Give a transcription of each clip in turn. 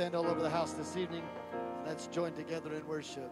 stand all over the house this evening. Let's join together in worship.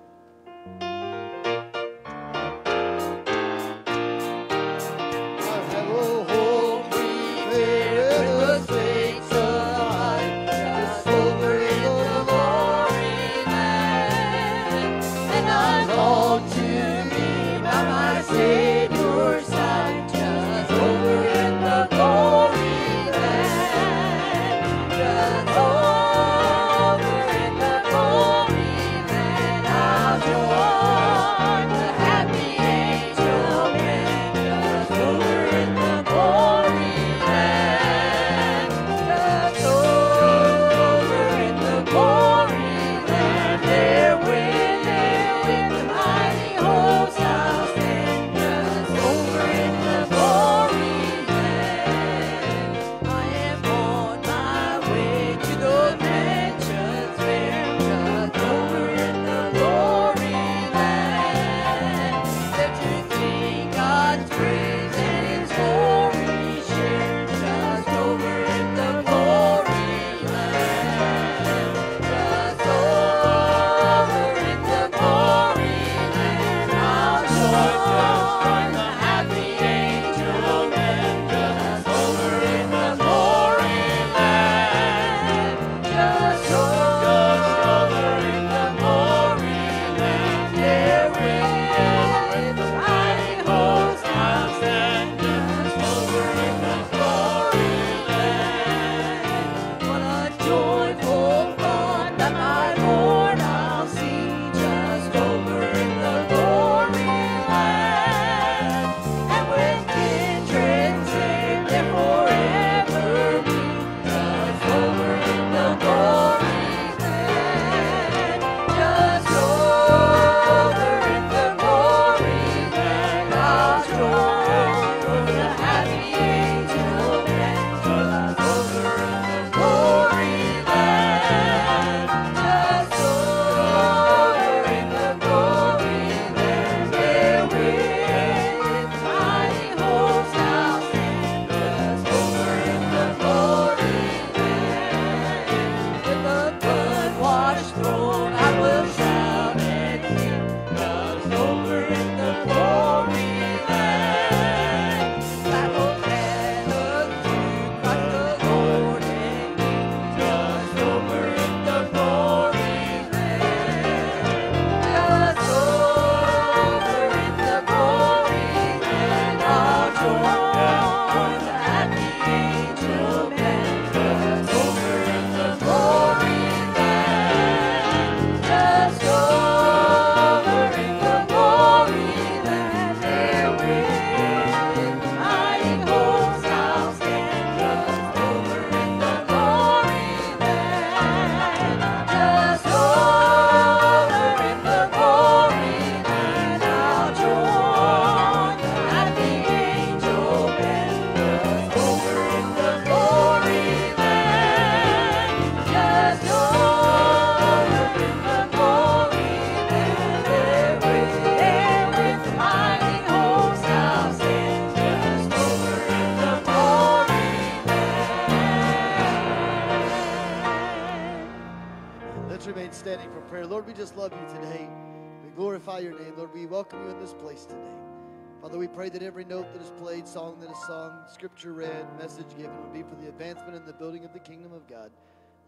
Note that is played, song that is sung, scripture read, message given would be for the advancement and the building of the kingdom of God.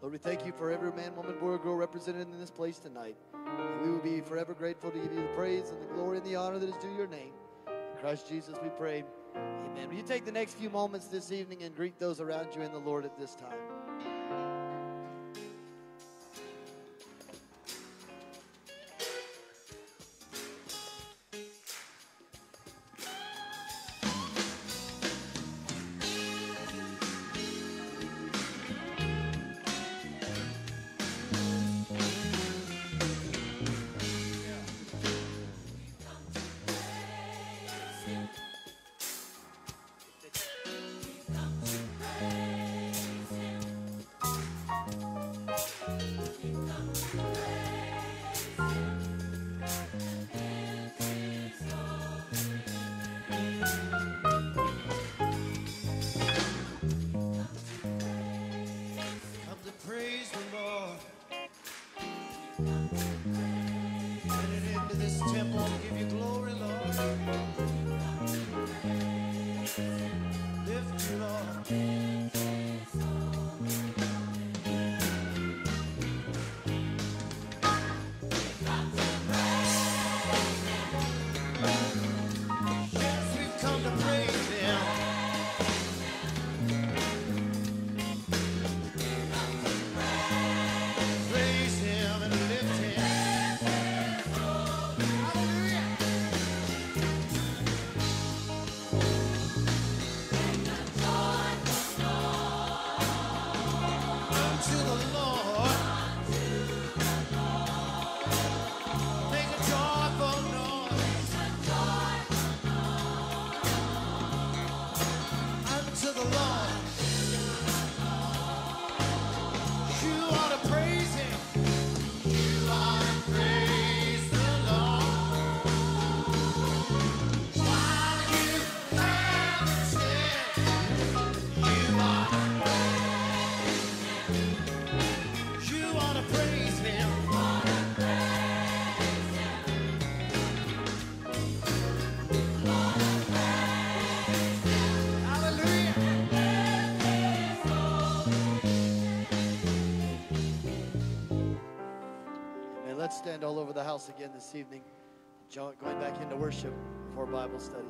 Lord, we thank you for every man, woman, boy, or girl represented in this place tonight. And we will be forever grateful to give you the praise and the glory and the honor that is due your name. In Christ Jesus, we pray. Amen. Will you take the next few moments this evening and greet those around you in the Lord at this time? Stand all over the house again this evening. Going back into worship for Bible study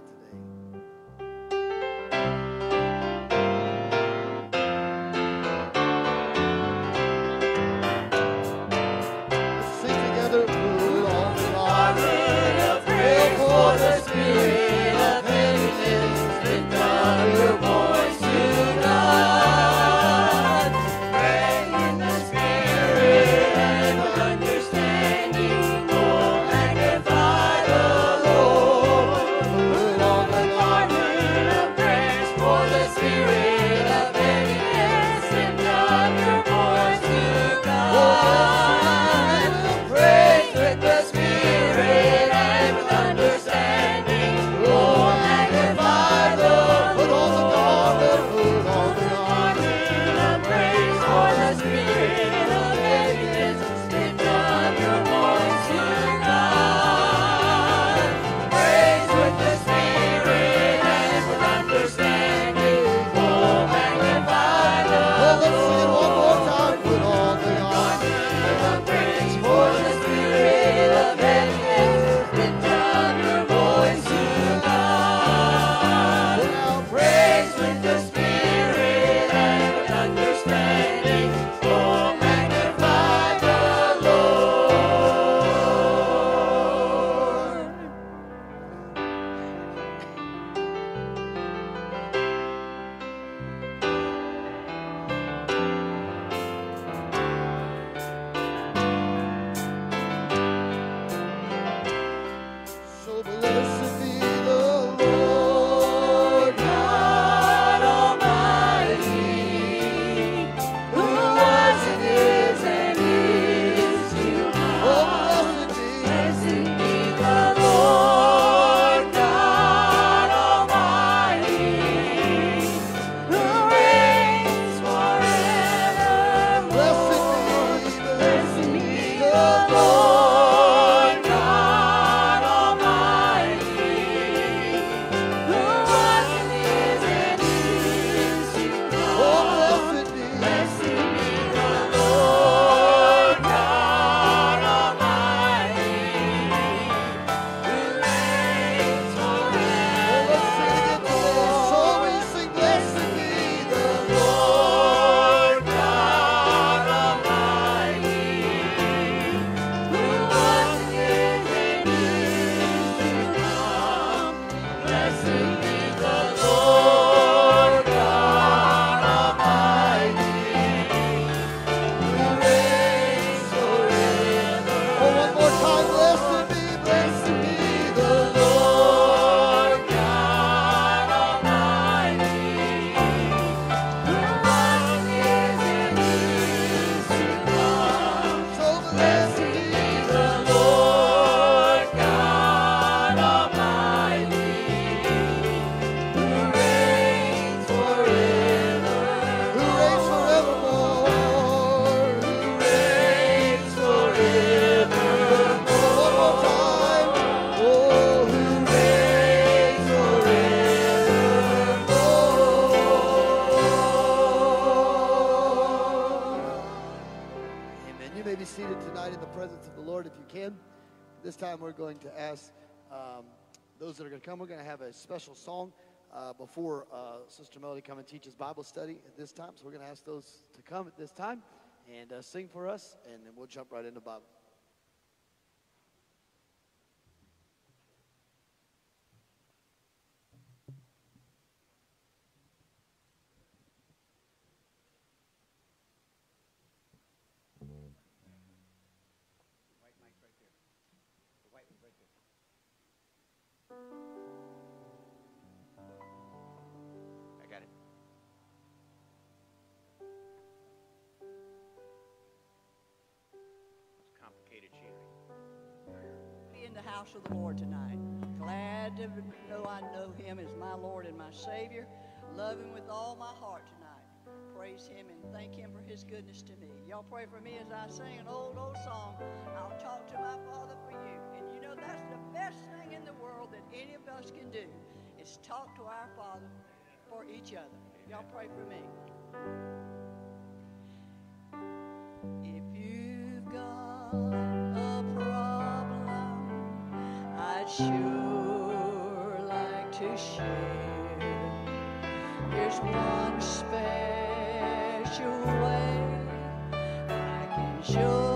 time we're going to ask um, those that are going to come, we're going to have a special song uh, before uh, Sister Melody come and teaches Bible study at this time. So we're going to ask those to come at this time and uh, sing for us, and then we'll jump right into Bible. House of the Lord tonight. Glad to know I know Him as my Lord and my Savior. Love Him with all my heart tonight. Praise Him and thank Him for His goodness to me. Y'all pray for me as I sing an old, old song. I'll talk to my Father for you. And you know that's the best thing in the world that any of us can do is talk to our Father for each other. Y'all pray for me. Sure like to share. There's one special way I can show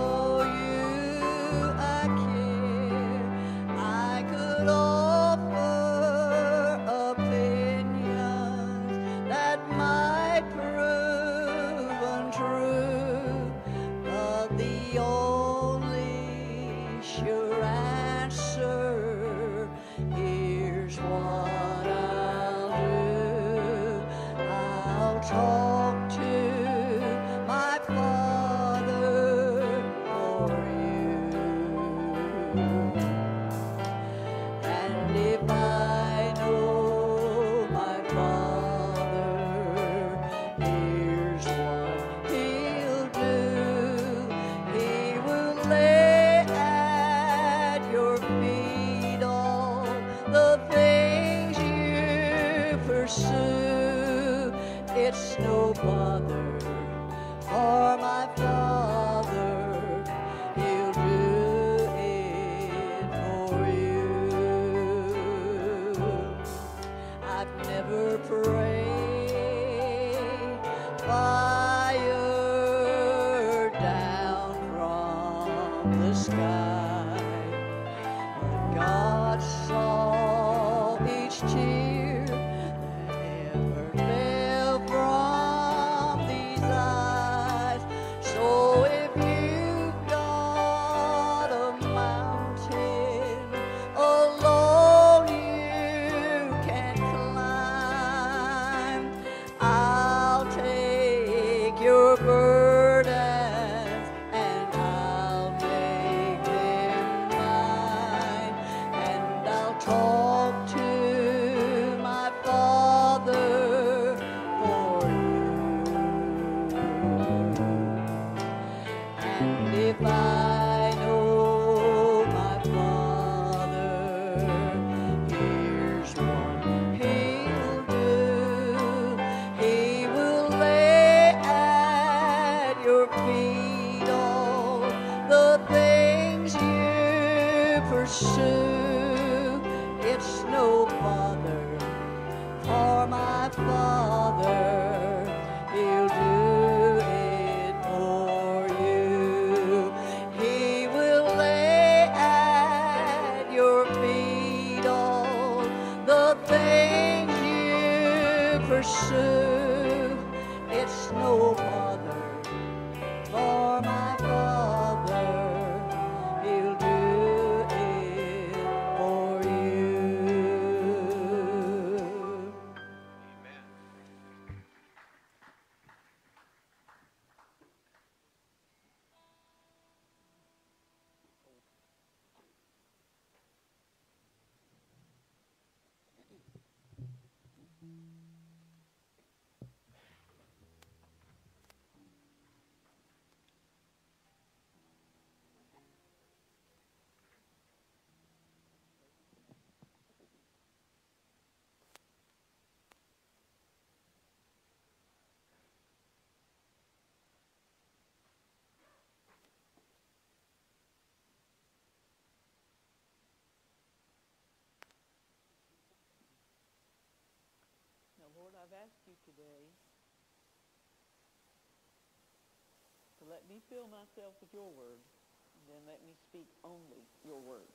let me fill myself with your word, and then let me speak only your word.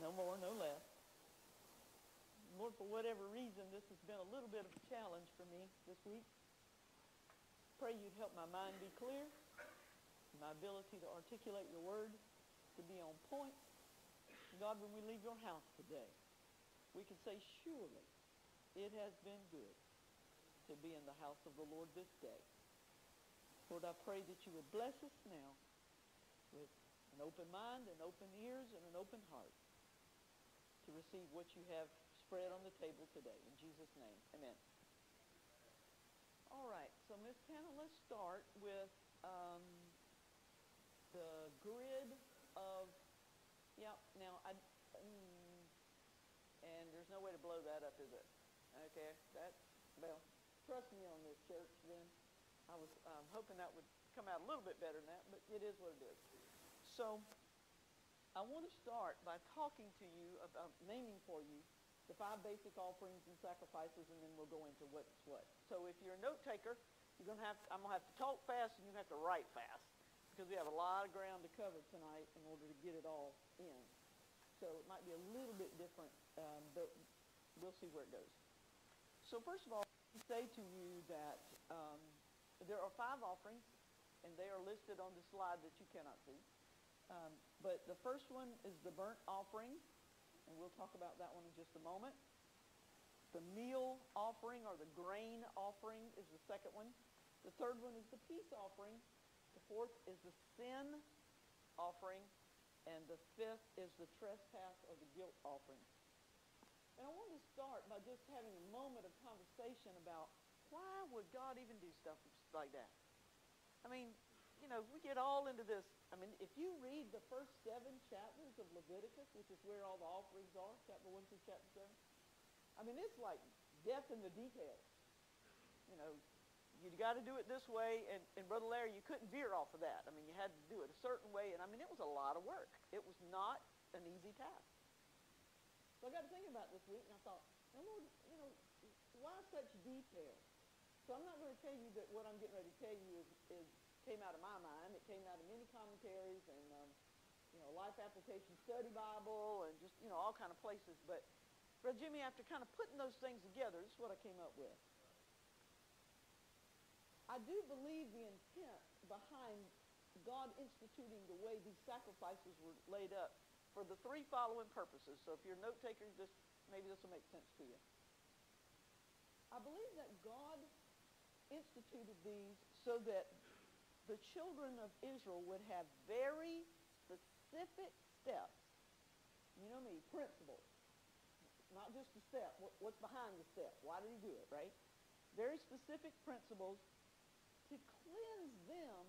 No more, no less. Lord, for whatever reason, this has been a little bit of a challenge for me this week. Pray you'd help my mind be clear, my ability to articulate your word to be on point. God, when we leave your house today, we can say, surely it has been good to be in the house of the Lord this day. Lord, I pray that you would bless us now with an open mind and open ears and an open heart to receive what you have spread on the table today. In Jesus' name, amen. All right, so Miss Tanner, let's start with um, the grid of, yeah, now, I, mm, and there's no way to blow that up, is it? Okay, that, well, trust me on this, church, then. I was um, hoping that would come out a little bit better than that, but it is what it is. So I want to start by talking to you about naming for you the five basic offerings and sacrifices, and then we'll go into what's what. So if you're a note taker, you're gonna have to, I'm gonna have to talk fast, and you have to write fast because we have a lot of ground to cover tonight in order to get it all in. So it might be a little bit different, um, but we'll see where it goes. So first of all, I say to you that um, there are five offerings, and they are listed on the slide that you cannot see. Um, but the first one is the burnt offering, and we'll talk about that one in just a moment. The meal offering or the grain offering is the second one. The third one is the peace offering. The fourth is the sin offering. And the fifth is the trespass or the guilt offering. And I want to start by just having a moment of conversation about why would God even do stuff like that? I mean, you know, we get all into this. I mean, if you read the first seven chapters of Leviticus, which is where all the offerings are, chapter 1 through chapter 7, I mean, it's like death in the details. You know, you got to do it this way, and, and Brother Larry, you couldn't veer off of that. I mean, you had to do it a certain way, and I mean, it was a lot of work. It was not an easy task. So I got to thinking about this week, and I thought, Lord, you know, why such detail? So I'm not going to tell you that what I'm getting ready to tell you is, is came out of my mind. It came out of many commentaries and um, you know Life Application Study Bible and just you know all kind of places. But Brother Jimmy, after kind of putting those things together, this is what I came up with. I do believe the intent behind God instituting the way these sacrifices were laid up for the three following purposes. So if you're a note taker, just maybe this will make sense to you. I believe that God instituted these so that the children of Israel would have very specific steps. You know me, principles. Not just a step. What's behind the step? Why did he do it, right? Very specific principles to cleanse them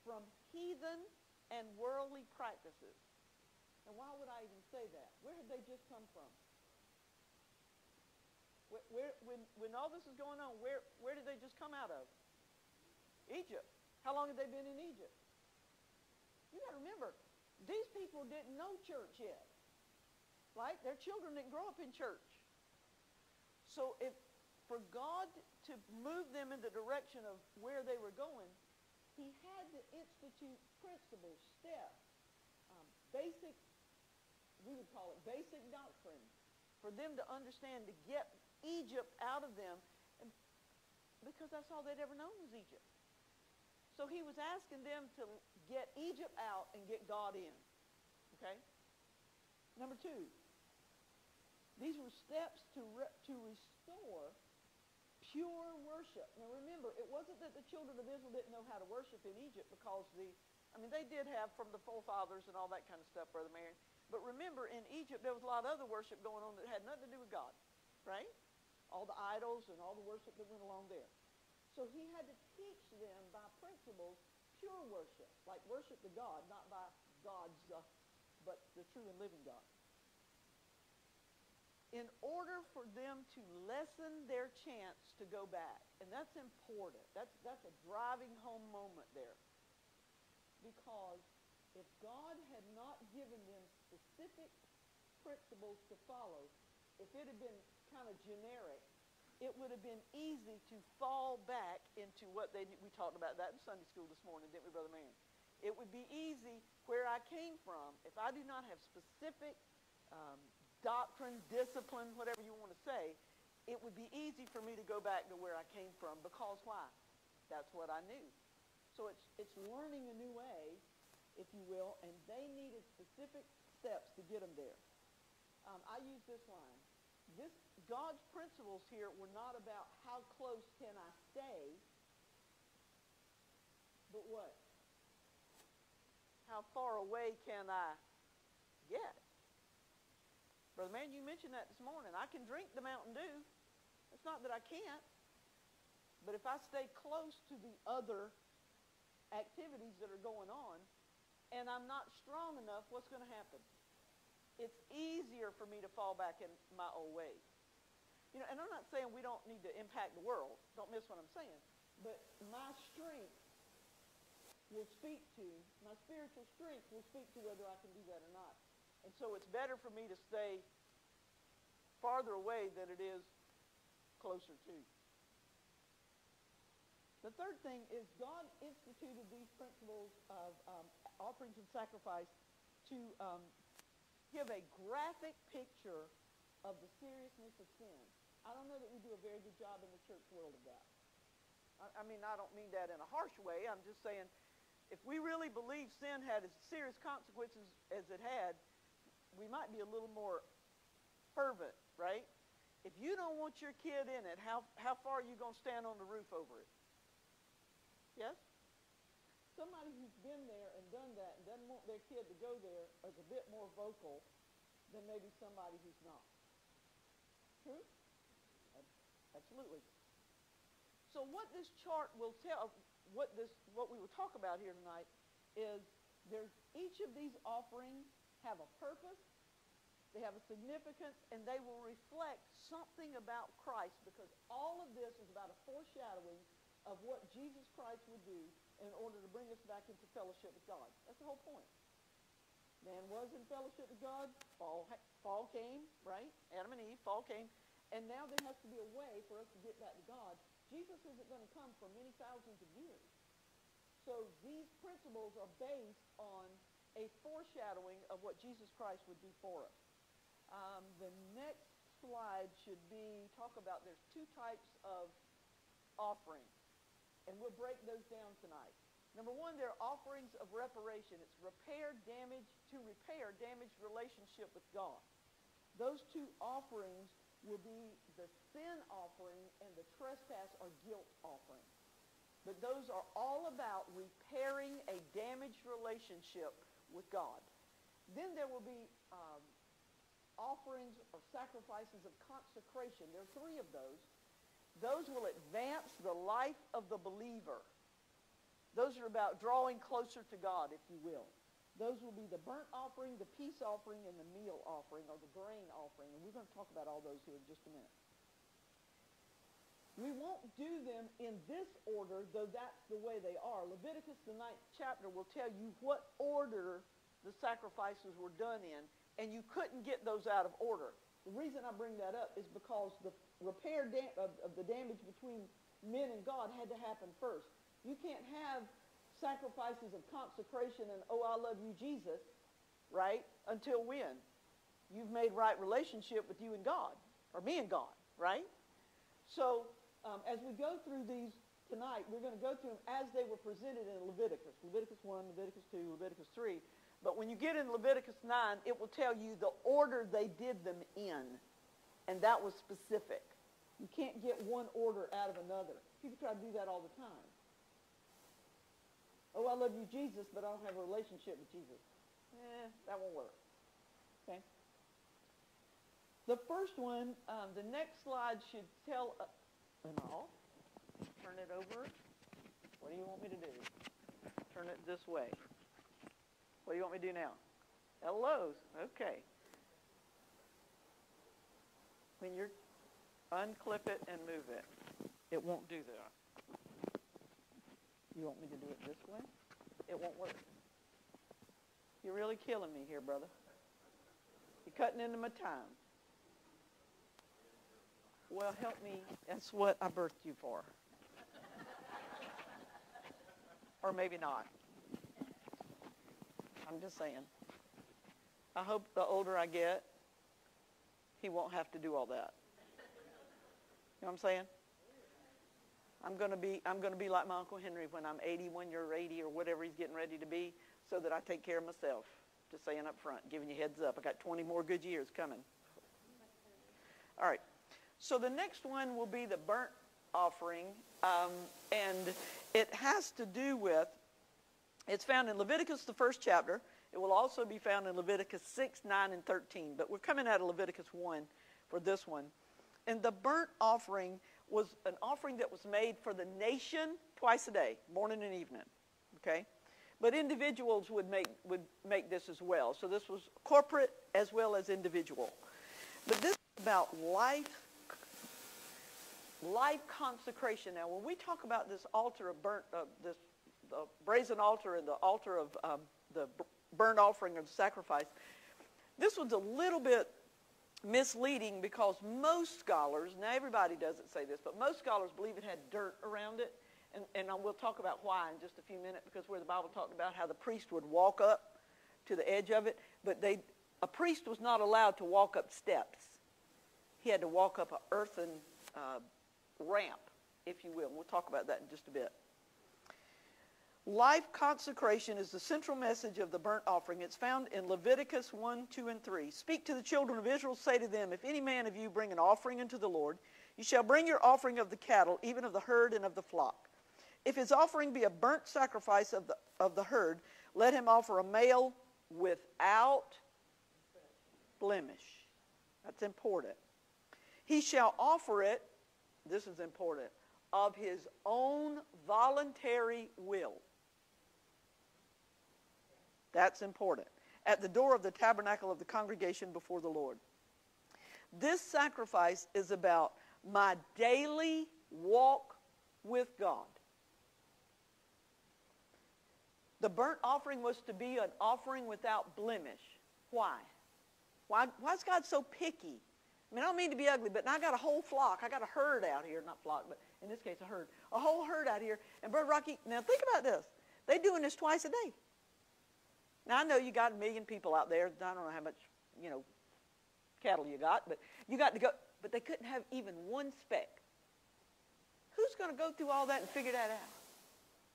from heathen and worldly practices. And why would I even say that? Where had they just come from? Where, where, when, when all this is going on, where, where did they just come out of? Egypt. How long had they been in Egypt? You got to remember, these people didn't know church yet. Right? Their children didn't grow up in church. So if for God to move them in the direction of where they were going, he had to institute principles, steps, um, basic, we would call it basic doctrine, for them to understand to get Egypt out of them, because that's all they'd ever known was Egypt. So he was asking them to get Egypt out and get God in. Okay? Number two, these were steps to, re- to restore pure worship. Now remember, it wasn't that the children of Israel didn't know how to worship in Egypt because the, I mean, they did have from the forefathers and all that kind of stuff, Brother Marion. But remember, in Egypt, there was a lot of other worship going on that had nothing to do with God, right? All the idols and all the worship that went along there. So he had to teach them by principles pure worship, like worship to God, not by God's, uh, but the true and living God in order for them to lessen their chance to go back. And that's important. That's, that's a driving home moment there. Because if God had not given them specific principles to follow, if it had been kind of generic, it would have been easy to fall back into what they we talked about that in Sunday school this morning, didn't we, Brother Man? It would be easy where I came from if I do not have specific um, doctrine, discipline, whatever you want to say. It would be easy for me to go back to where I came from because why? That's what I knew. So it's it's learning a new way, if you will, and they needed specific steps to get them there. Um, I use this line this God's principles here were not about how close can I stay, but what? How far away can I get? Brother Man, you mentioned that this morning. I can drink the Mountain Dew. It's not that I can't. But if I stay close to the other activities that are going on and I'm not strong enough, what's going to happen? it's easier for me to fall back in my old ways. You know, and I'm not saying we don't need to impact the world. Don't miss what I'm saying. But my strength will speak to, my spiritual strength will speak to whether I can do that or not. And so it's better for me to stay farther away than it is closer to. The third thing is God instituted these principles of um, offerings and sacrifice to um, give a graphic picture of the seriousness of sin. I don't know that we do a very good job in the church world of that. I, I mean, I don't mean that in a harsh way. I'm just saying, if we really believe sin had as serious consequences as it had, we might be a little more fervent, right? If you don't want your kid in it, how, how far are you going to stand on the roof over it? Yes? somebody who's been there and done that and doesn't want their kid to go there is a bit more vocal than maybe somebody who's not. True? Absolutely. So what this chart will tell, what this, what we will talk about here tonight, is there's each of these offerings have a purpose, they have a significance, and they will reflect something about Christ because all of this is about a foreshadowing of what Jesus Christ would do in order to bring us back into fellowship with God. That's the whole point. Man was in fellowship with God. Fall, fall came, right? Adam and Eve, fall came. And now there has to be a way for us to get back to God. Jesus isn't going to come for many thousands of years. So these principles are based on a foreshadowing of what Jesus Christ would do for us. Um, the next slide should be talk about there's two types of offerings and we'll break those down tonight. Number one, they're offerings of reparation. It's repair damage to repair damaged relationship with God. Those two offerings will be the sin offering and the trespass or guilt offering. But those are all about repairing a damaged relationship with God. Then there will be um, offerings or sacrifices of consecration. There are three of those. Those will advance the life of the believer. Those are about drawing closer to God, if you will. Those will be the burnt offering, the peace offering, and the meal offering, or the grain offering. And we're going to talk about all those here in just a minute. We won't do them in this order, though that's the way they are. Leviticus, the ninth chapter, will tell you what order the sacrifices were done in, and you couldn't get those out of order. The reason I bring that up is because the repair of, of the damage between men and God had to happen first. You can't have sacrifices of consecration and, oh, I love you, Jesus, right? Until when? You've made right relationship with you and God, or me and God, right? So um, as we go through these tonight, we're going to go through them as they were presented in Leviticus. Leviticus 1, Leviticus 2, Leviticus 3. But when you get in Leviticus 9, it will tell you the order they did them in. And that was specific. You can't get one order out of another. People try to do that all the time. Oh, I love you, Jesus, but I don't have a relationship with Jesus. Eh, that won't work. Okay? The first one, um, the next slide should tell, uh, and all. Turn it over. What do you want me to do? Turn it this way. What do you want me to do now? Hellos. Okay. When you're unclip it and move it, it won't do that. You want me to do it this way? It won't work. You're really killing me here, brother. You're cutting into my time. Well, help me. That's what I birthed you for. or maybe not. I'm just saying. I hope the older I get, he won't have to do all that. You know what I'm saying? I'm going to be I'm going to be like my uncle Henry when I'm 80 when you're 80 or whatever he's getting ready to be so that I take care of myself. Just saying up front, giving you heads up. I got 20 more good years coming. All right. So the next one will be the burnt offering, um, and it has to do with. It's found in Leviticus, the first chapter. It will also be found in Leviticus 6, 9, and 13. But we're coming out of Leviticus 1 for this one. And the burnt offering was an offering that was made for the nation twice a day, morning and evening. Okay? But individuals would make, would make this as well. So this was corporate as well as individual. But this is about life, life consecration. Now, when we talk about this altar of burnt, uh, this the brazen altar and the altar of um, the burnt offering of sacrifice, this was a little bit misleading because most scholars, now everybody doesn't say this, but most scholars believe it had dirt around it. And, and we'll talk about why in just a few minutes because where the Bible talked about how the priest would walk up to the edge of it, but they, a priest was not allowed to walk up steps. He had to walk up an earthen uh, ramp, if you will. And we'll talk about that in just a bit. Life consecration is the central message of the burnt offering. It's found in Leviticus 1, 2, and 3. Speak to the children of Israel, say to them, If any man of you bring an offering unto the Lord, you shall bring your offering of the cattle, even of the herd and of the flock. If his offering be a burnt sacrifice of the, of the herd, let him offer a male without blemish. That's important. He shall offer it, this is important, of his own voluntary will. That's important. At the door of the tabernacle of the congregation before the Lord. This sacrifice is about my daily walk with God. The burnt offering was to be an offering without blemish. Why? Why, why is God so picky? I mean, I don't mean to be ugly, but I got a whole flock. I got a herd out here, not flock, but in this case, a herd. A whole herd out here. And Brother Rocky, now think about this. They're doing this twice a day. Now, I know you got a million people out there. I don't know how much, you know, cattle you got, but you got to go. But they couldn't have even one speck. Who's going to go through all that and figure that out?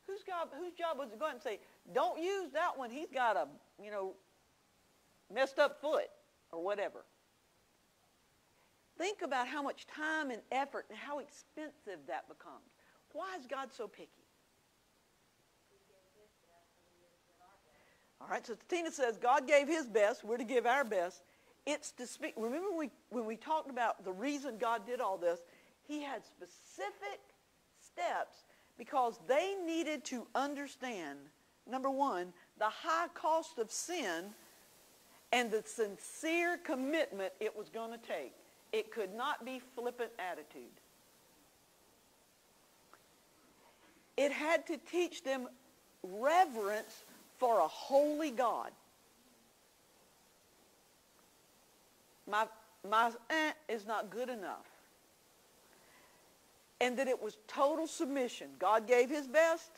Whose job, whose job was it going to say, don't use that one. He's got a, you know, messed up foot or whatever. Think about how much time and effort and how expensive that becomes. Why is God so picky? All right, so Tina says God gave his best. We're to give our best. It's to speak. Remember we, when we talked about the reason God did all this? He had specific steps because they needed to understand, number one, the high cost of sin and the sincere commitment it was going to take. It could not be flippant attitude. It had to teach them reverence for a holy God. My, my eh is not good enough. And that it was total submission. God gave his best.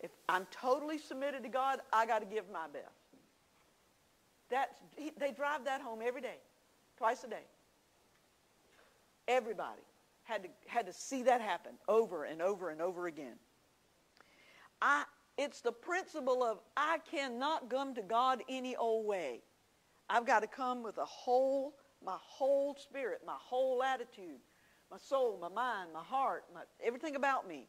If I'm totally submitted to God, I got to give my best. That's, he, they drive that home every day, twice a day. Everybody had to, had to see that happen over and over and over again. I, it's the principle of I cannot come to God any old way. I've got to come with a whole, my whole spirit, my whole attitude, my soul, my mind, my heart, my, everything about me.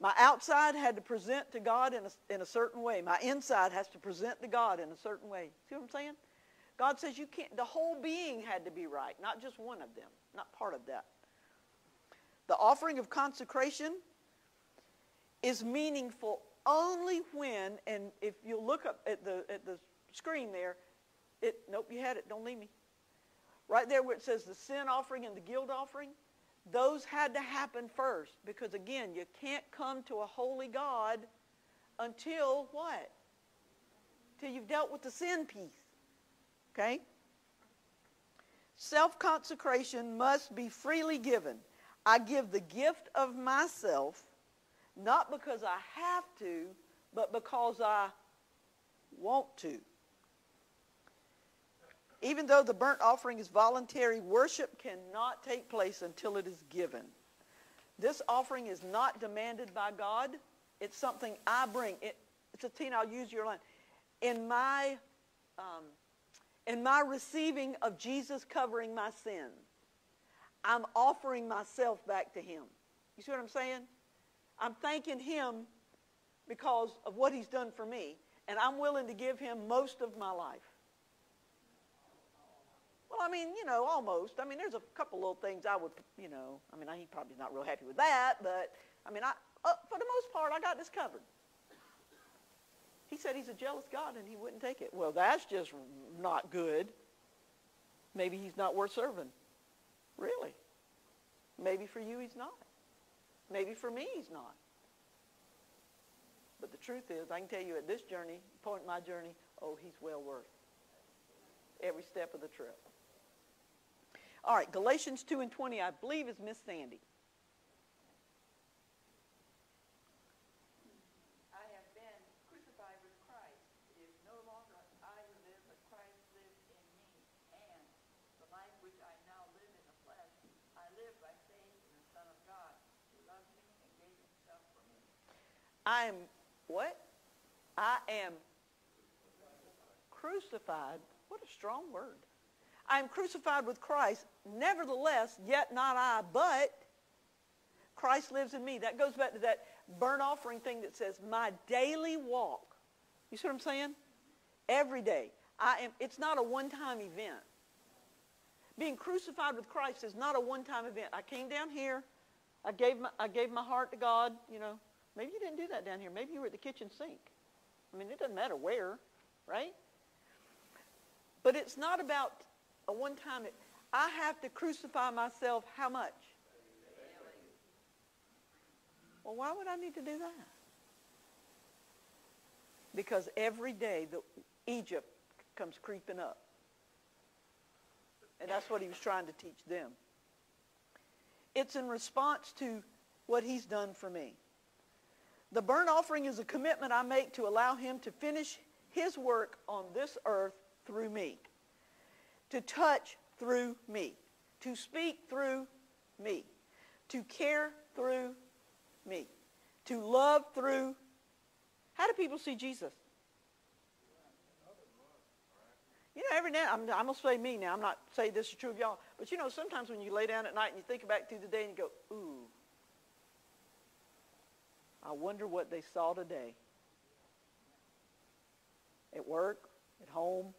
My outside had to present to God in a, in a certain way. My inside has to present to God in a certain way. See what I'm saying? God says you can't, the whole being had to be right, not just one of them, not part of that. The offering of consecration is meaningful only when, and if you look up at the, at the screen there, it, nope, you had it, don't leave me. Right there where it says the sin offering and the guilt offering, those had to happen first because again, you can't come to a holy God until what? Till you've dealt with the sin piece. Okay? Self consecration must be freely given. I give the gift of myself not because I have to, but because I want to. Even though the burnt offering is voluntary, worship cannot take place until it is given. This offering is not demanded by God. It's something I bring. It, it's a Tina, I'll use your line. In my, um, in my receiving of Jesus covering my sin, I'm offering myself back to him. You see what I'm saying? I'm thanking him because of what he's done for me, and I'm willing to give him most of my life. Well, I mean, you know, almost. I mean, there's a couple little things I would, you know, I mean, he probably not real happy with that, but I mean, I, uh, for the most part, I got this covered. He said he's a jealous God and he wouldn't take it. Well, that's just not good. Maybe he's not worth serving. Really. Maybe for you he's not. Maybe for me he's not. But the truth is, I can tell you at this journey, point in my journey, oh, he's well worth every step of the trip. All right, Galatians 2 and 20, I believe, is Miss Sandy. I have been crucified with Christ. It is no longer I who live, but Christ lives in me. And the life which I now live in the flesh, I live by faith in the Son of God, who loved me and gave himself for me. I am what? I am crucified. What a strong word. I am crucified with Christ. Nevertheless, yet not I, but Christ lives in me. That goes back to that burnt offering thing that says, my daily walk. You see what I'm saying? Every day. I am, it's not a one-time event. Being crucified with Christ is not a one-time event. I came down here. I gave my, I gave my heart to God. You know, maybe you didn't do that down here. Maybe you were at the kitchen sink. I mean, it doesn't matter where, right? But it's not about a one-time. I have to crucify myself how much? Well, why would I need to do that? Because every day the Egypt comes creeping up. And that's what he was trying to teach them. It's in response to what he's done for me. The burnt offering is a commitment I make to allow him to finish his work on this earth through me, to touch through me, to speak through me, to care through me, to love through. How do people see Jesus? You know, every now I'm, I'm gonna say me now. I'm not saying this is true of y'all, but you know, sometimes when you lay down at night and you think back through the day and you go, "Ooh, I wonder what they saw today." At work, at home.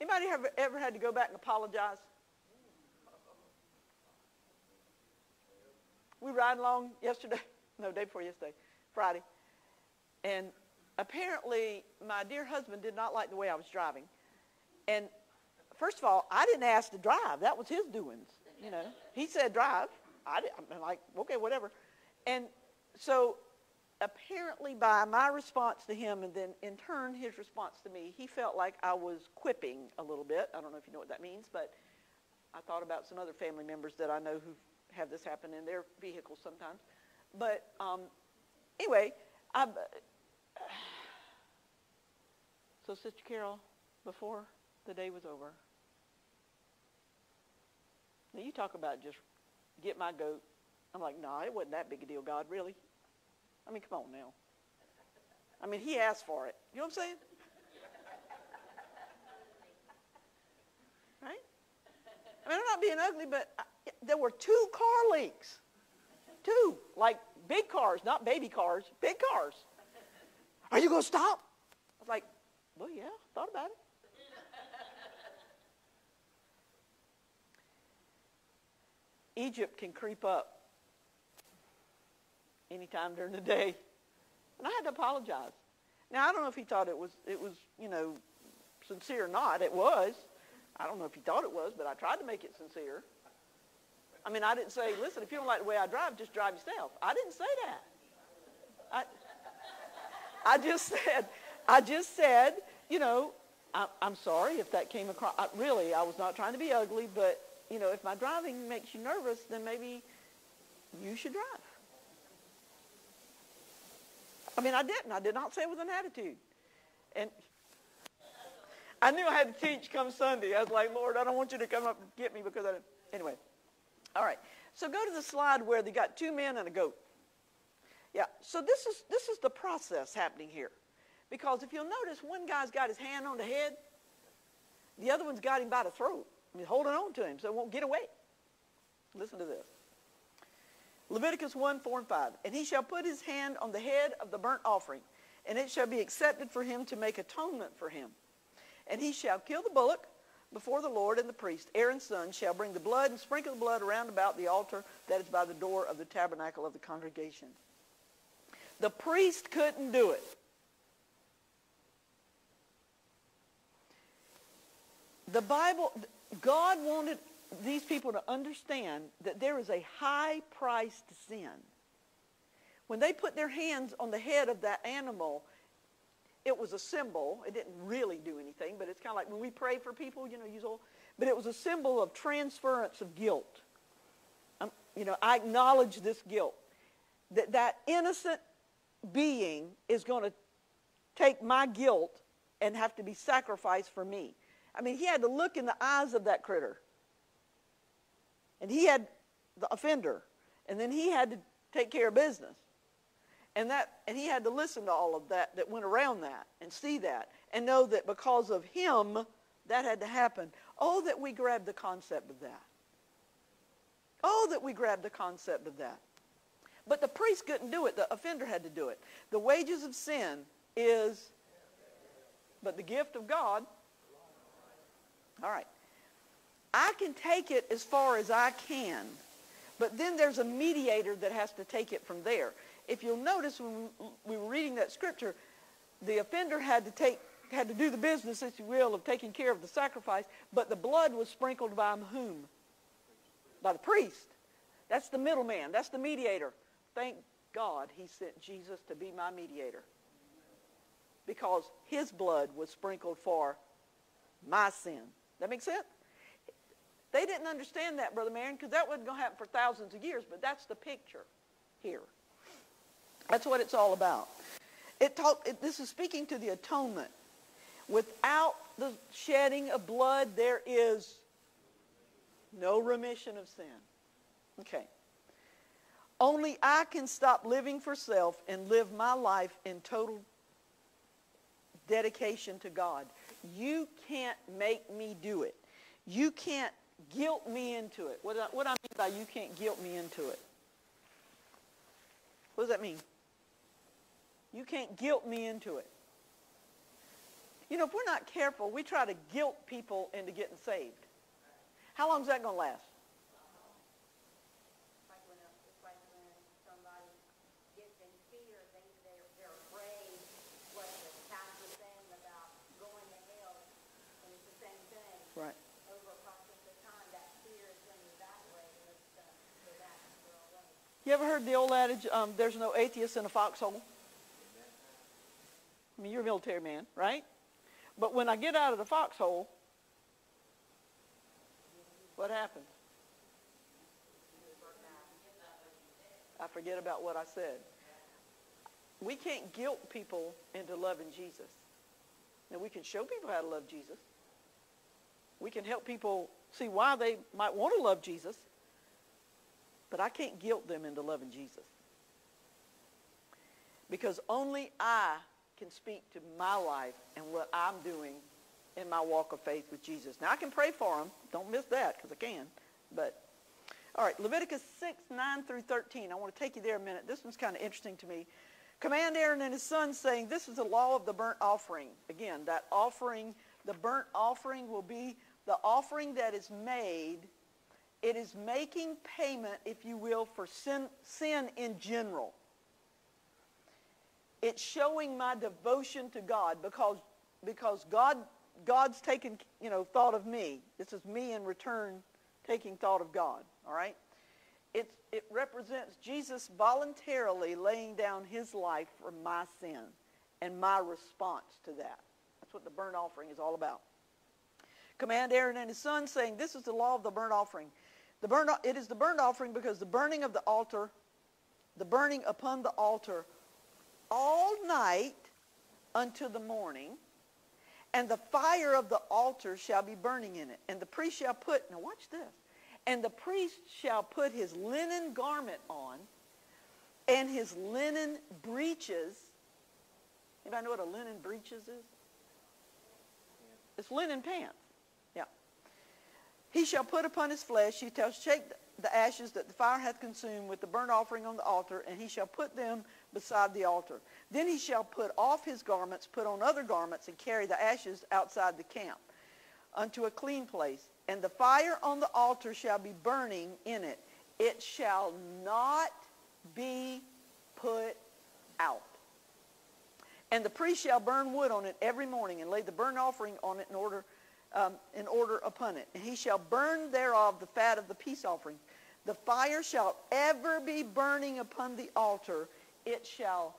Anybody ever ever had to go back and apologize? We ride along yesterday, no, day before yesterday, Friday, and apparently my dear husband did not like the way I was driving. And first of all, I didn't ask to drive. That was his doings. You know, he said drive. I did, I'm like, okay, whatever. And so apparently by my response to him and then in turn his response to me, he felt like I was quipping a little bit. I don't know if you know what that means, but I thought about some other family members that I know who have this happen in their vehicles sometimes. But um, anyway, I, so Sister Carol, before the day was over, now you talk about just get my goat. I'm like, nah, it wasn't that big a deal, God, really. I mean, come on now. I mean, he asked for it. You know what I'm saying? Right? I mean, I'm not being ugly, but I, there were two car leaks. Two, like big cars, not baby cars, big cars. Are you going to stop? I was like, well, yeah, thought about it. Egypt can creep up anytime during the day. And I had to apologize. Now, I don't know if he thought it was, it was, you know, sincere or not. It was. I don't know if he thought it was, but I tried to make it sincere. I mean, I didn't say, listen, if you don't like the way I drive, just drive yourself. I didn't say that. I, I just said, I just said, you know, I, I'm sorry if that came across. I, really, I was not trying to be ugly, but you know, if my driving makes you nervous, then maybe you should drive. I mean, I didn't. I did not say it with an attitude. And I knew I had to teach come Sunday. I was like, Lord, I don't want you to come up and get me because I didn't. Anyway, all right. So go to the slide where they got two men and a goat. Yeah. So this is this is the process happening here, because if you'll notice, one guy's got his hand on the head, the other one's got him by the throat. I mean, holding on to him so he won't get away. Listen to this. Leviticus 1, 4, and 5. And he shall put his hand on the head of the burnt offering, and it shall be accepted for him to make atonement for him. And he shall kill the bullock before the Lord and the priest. Aaron's son shall bring the blood and sprinkle the blood around about the altar that is by the door of the tabernacle of the congregation. The priest couldn't do it. The Bible, God wanted these people to understand that there is a high price to sin. When they put their hands on the head of that animal, it was a symbol. It didn't really do anything, but it's kind of like when we pray for people, you know, use all, but it was a symbol of transference of guilt. Um, you know, I acknowledge this guilt. That that innocent being is going to take my guilt and have to be sacrificed for me. I mean, he had to look in the eyes of that critter. And he had the offender. And then he had to take care of business. And that and he had to listen to all of that that went around that and see that and know that because of him that had to happen. Oh, that we grabbed the concept of that. Oh, that we grabbed the concept of that. But the priest couldn't do it. The offender had to do it. The wages of sin is, but the gift of God. All right. I can take it as far as I can, but then there's a mediator that has to take it from there. If you'll notice when we were reading that scripture, the offender had to take had to do the business, if you will, of taking care of the sacrifice, but the blood was sprinkled by whom? By the priest. That's the middleman. That's the mediator. Thank God he sent Jesus to be my mediator. Because his blood was sprinkled for my sin. That makes sense? They didn't understand that, Brother Marion, because that wasn't going to happen for thousands of years, but that's the picture here. That's what it's all about. It talk, it, this is speaking to the atonement. Without the shedding of blood, there is no remission of sin. Okay. Only I can stop living for self and live my life in total dedication to God. You can't make me do it. You can't guilt me into it. What I, what I mean by you can't guilt me into it. What does that mean? You can't guilt me into it. You know, if we're not careful, we try to guilt people into getting saved. How long is that going to last? like when, a- it's like when somebody gets in fear, they, they're, they're afraid what the pastor saying about going to hell, and it's the same thing. Right. Over a process of time, that fear is going to evaporate, and it's going to go back and go away. You ever heard the old adage, um, there's no atheist in a foxhole? I mean, you're a military man, right? But when I get out of the foxhole, what happens? I forget about what I said. We can't guilt people into loving Jesus. Now, we can show people how to love Jesus. We can help people see why they might want to love Jesus. But I can't guilt them into loving Jesus. Because only I can speak to my life and what I'm doing in my walk of faith with Jesus. Now, I can pray for them. Don't miss that because I can. But, all right, Leviticus 6, 9 through 13. I want to take you there a minute. This one's kind of interesting to me. Command Aaron and his sons, saying, This is the law of the burnt offering. Again, that offering, the burnt offering will be the offering that is made it is making payment, if you will, for sin, sin in general. It's showing my devotion to God because, because God, God's taken, you know, thought of me. This is me in return taking thought of God, all right? It, it represents Jesus voluntarily laying down his life for my sin and my response to that. That's what the burnt offering is all about. Command Aaron and his sons, saying, This is the law of the burnt offering. The burnt, it is the burnt offering because the burning of the altar, the burning upon the altar all night unto the morning, and the fire of the altar shall be burning in it. And the priest shall put, now watch this, and the priest shall put his linen garment on and his linen breeches. Anybody know what a linen breeches is? It's linen pants. He shall put upon his flesh, he shall shake the ashes that the fire hath consumed with the burnt offering on the altar, and he shall put them beside the altar. Then he shall put off his garments, put on other garments, and carry the ashes outside the camp unto a clean place. And the fire on the altar shall be burning in it. It shall not be put out. And the priest shall burn wood on it every morning and lay the burnt offering on it in order, um, in order upon it. And he shall burn thereof the fat of the peace offering. The fire shall ever be burning upon the altar. It shall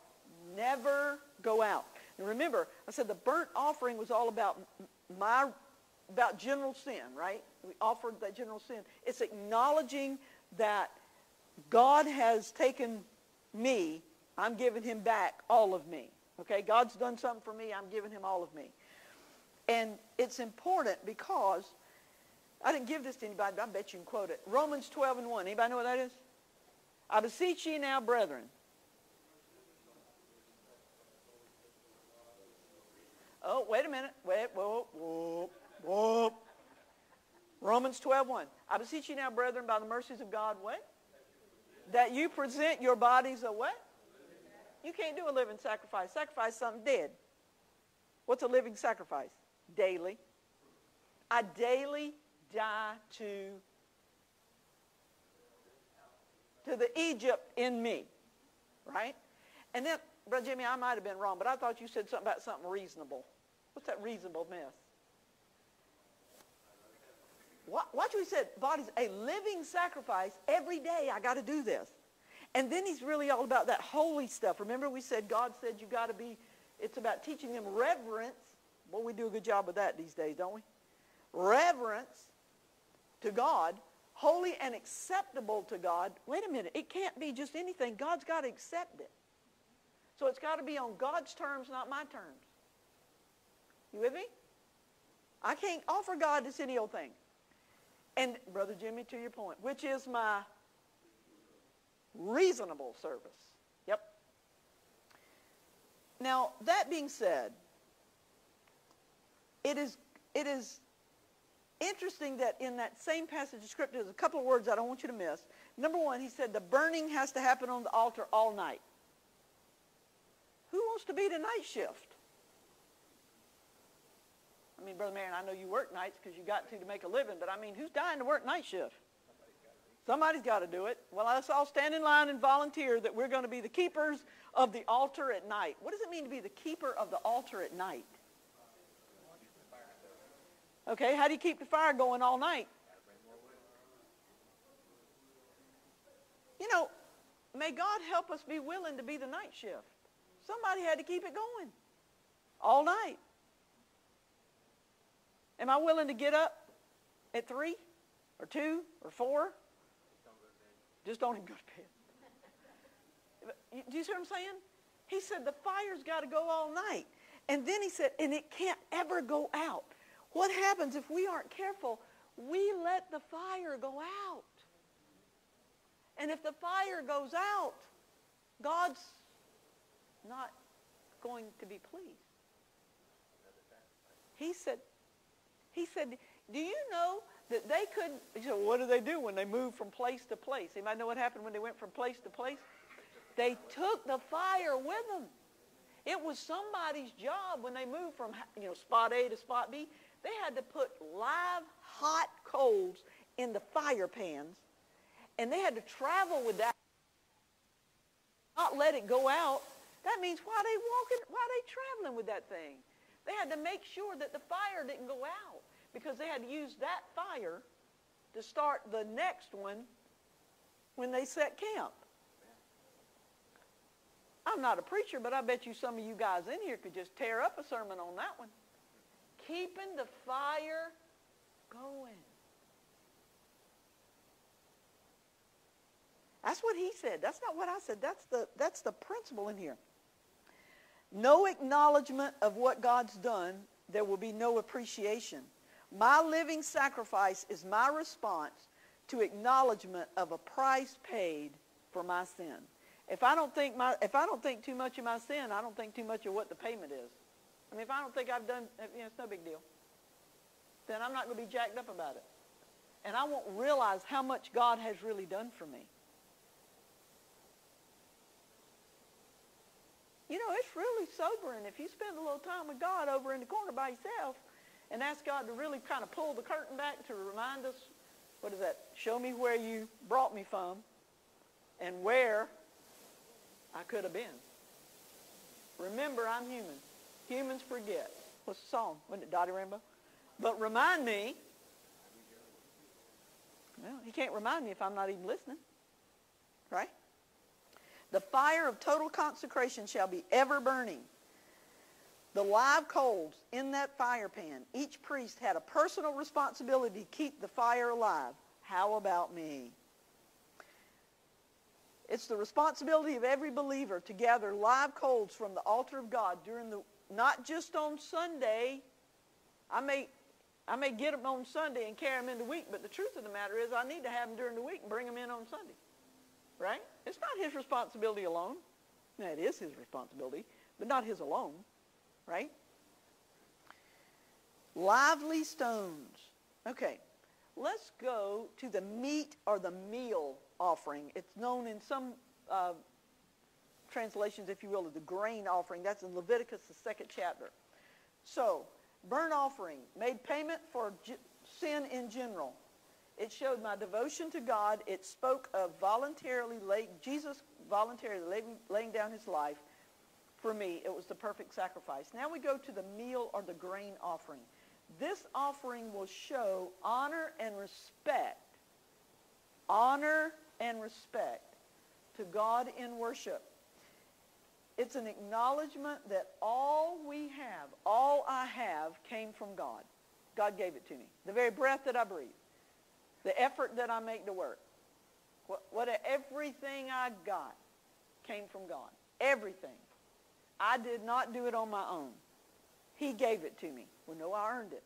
never go out. And remember, I said the burnt offering was all about my about general sin, right? We offered that general sin. It's acknowledging that God has taken me. I'm giving him back all of me. Okay? God's done something for me. I'm giving him all of me. And it's important because I didn't give this to anybody, but I bet you can quote it. Romans 12 and 1. Anybody know what that is? I beseech ye now, brethren. Oh, wait a minute. Wait, whoa, whoa, whoa. Romans 12, 1. I beseech you now, brethren, by the mercies of God, what? That you present your bodies a what? You can't do a living sacrifice. Sacrifice something dead. What's a living sacrifice? Daily. I daily die to to the Egypt in me. Right? And then, Brother Jimmy, I might have been wrong, but I thought you said something about something reasonable. What's that reasonable mess? Watch what we said. Body's a living sacrifice. Every day I got to do this. And then he's really all about that holy stuff. Remember we said God said you got to be, it's about teaching them reverence. Well, we do a good job with that these days, don't we? Reverence to God, holy and acceptable to God. Wait a minute. It can't be just anything. God's got to accept it. So it's got to be on God's terms, not my terms. You with me? I can't offer God this any old thing. And, Brother Jimmy, to your point, which is my reasonable service. Yep. Now, that being said, it is, it is interesting that in that same passage of Scripture, there's a couple of words I don't want you to miss. Number one, he said the burning has to happen on the altar all night. Who wants to be the night shift? I mean, Brother Marion, I know you work nights because you got to to make a living, but I mean, who's dying to work night shift? Somebody's got to do it. Well, let's all stand in line and volunteer that we're going to be the keepers of the altar at night. What does it mean to be the keeper of the altar at night? Okay, how do you keep the fire going all night? You know, may God help us be willing to be the night shift. Somebody had to keep it going all night. Am I willing to get up at 3 or 2 or 4? Just don't even go to bed. Do you see what I'm saying? He said the fire's got to go all night. And then he said, and it can't ever go out. What happens if we aren't careful? We let the fire go out. And if the fire goes out, God's not going to be pleased. He said, he said, do you know that they could, he said, what do they do when they move from place to place? Anybody know what happened when they went from place to place? They took the fire with them. It was somebody's job when they moved from you know spot A to spot B. They had to put live hot coals in the fire pans, and they had to travel with that, not let it go out. That means why they walking? Why they traveling with that thing? They had to make sure that the fire didn't go out because they had to use that fire to start the next one when they set camp. I'm not a preacher, but I bet you some of you guys in here could just tear up a sermon on that one. Keeping the fire going. That's what he said. That's not what I said. That's the, that's the principle in here. No acknowledgement of what God's done, there will be no appreciation. My living sacrifice is my response to acknowledgement of a price paid for my sin. If I don't think my, if I don't think too much of my sin, I don't think too much of what the payment is. I mean, if I don't think I've done, you know, it's no big deal. Then I'm not going to be jacked up about it. And I won't realize how much God has really done for me. You know, it's really sobering if you spend a little time with God over in the corner by yourself and ask God to really kind of pull the curtain back to remind us, what is that? Show me where you brought me from and where I could have been. Remember, I'm human. Humans forget. What's the song? Wasn't it Dottie Rambo? But remind me. Well, he can't remind me if I'm not even listening. Right? The fire of total consecration shall be ever burning. The live coals in that fire pan, each priest had a personal responsibility to keep the fire alive. How about me? It's the responsibility of every believer to gather live coals from the altar of God during the, not just on Sunday. I may, I may get them on Sunday and carry them in the week, but the truth of the matter is I need to have them during the week and bring them in on Sunday. Right? It's not his responsibility alone. Now, it is his responsibility, but not his alone. Right? Lively stones. Okay. Let's go to the meat or the meal offering. It's known in some uh, translations, if you will, of the grain offering. That's in Leviticus, the second chapter. So, burnt offering made payment for sin in general. It showed my devotion to God. It spoke of voluntarily lay, Jesus voluntarily laying, laying down his life for me. It was the perfect sacrifice. Now we go to the meal or the grain offering. This offering will show honor and respect, honor and respect to God in worship. It's an acknowledgement that all we have, all I have, came from God. God gave it to me. The very breath that I breathe, the effort that I make to work, what, what everything I got came from God. Everything. I did not do it on my own. He gave it to me. Well, no, I earned it.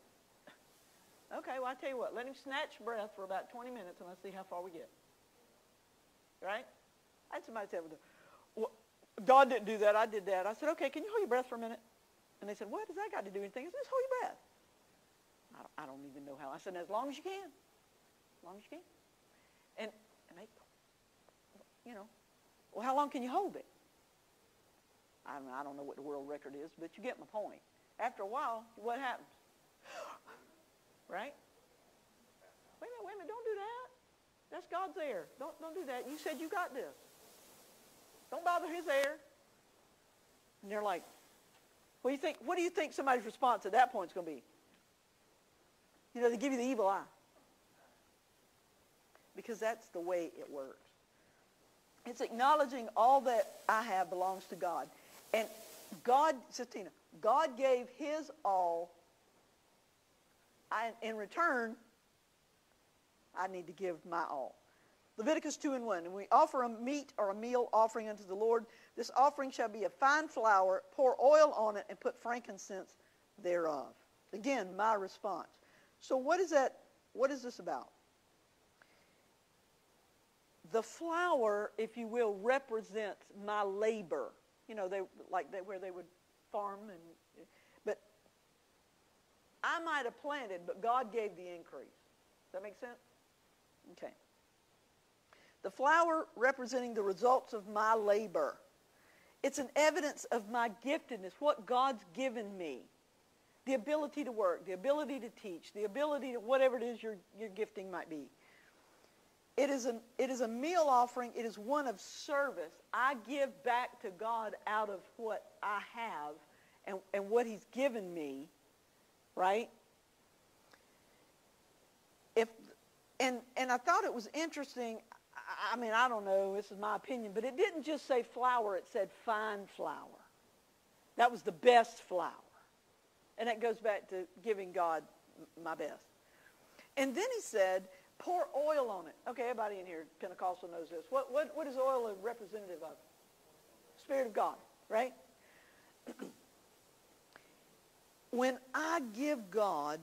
okay, well, I tell you what, let him snatch breath for about 20 minutes and let's see how far we get. Right? I had somebody say, well, God didn't do that. I did that. I said, okay, can you hold your breath for a minute? And they said, what does that got to do anything? I said, just hold your breath. I don't, I don't even know how. I said, as long as you can. As long as you can. And, and they, you know, well, how long can you hold it? I, mean, I don't know what the world record is, but you get my point. After a while, what happens? right? Wait a minute, wait a minute, don't do that. That's God's air. Don't, don't do that. You said you got this. Don't bother his air. And they're like, what do you think, what do you think somebody's response at that point is going to be? You know, they give you the evil eye. Because that's the way it works. It's acknowledging all that I have belongs to God. And God, Satina, God gave his all. I, in return, I need to give my all. Leviticus 2 and 1. And we offer a meat or a meal offering unto the Lord. This offering shall be a fine flour. Pour oil on it and put frankincense thereof. Again, my response. So what is that? What is this about? The flour, if you will, represents my labor. You know, they like they, where they would farm and but I might have planted, but God gave the increase. Does that make sense? Okay. The flower representing the results of my labor. It's an evidence of my giftedness, what God's given me. The ability to work, the ability to teach, the ability to whatever it is your, your gifting might be. It is, a, it is a meal offering. It is one of service. I give back to God out of what I have and, and what he's given me, right? If, and, and I thought it was interesting. I, mean, I don't know. This is my opinion. But it didn't just say flour. It said fine flour. That was the best flour. And that goes back to giving God my best. And then he said, pour oil on it. Okay, everybody in here, Pentecostal knows this. What, what, what is oil a representative of? Spirit of God, right? when I give God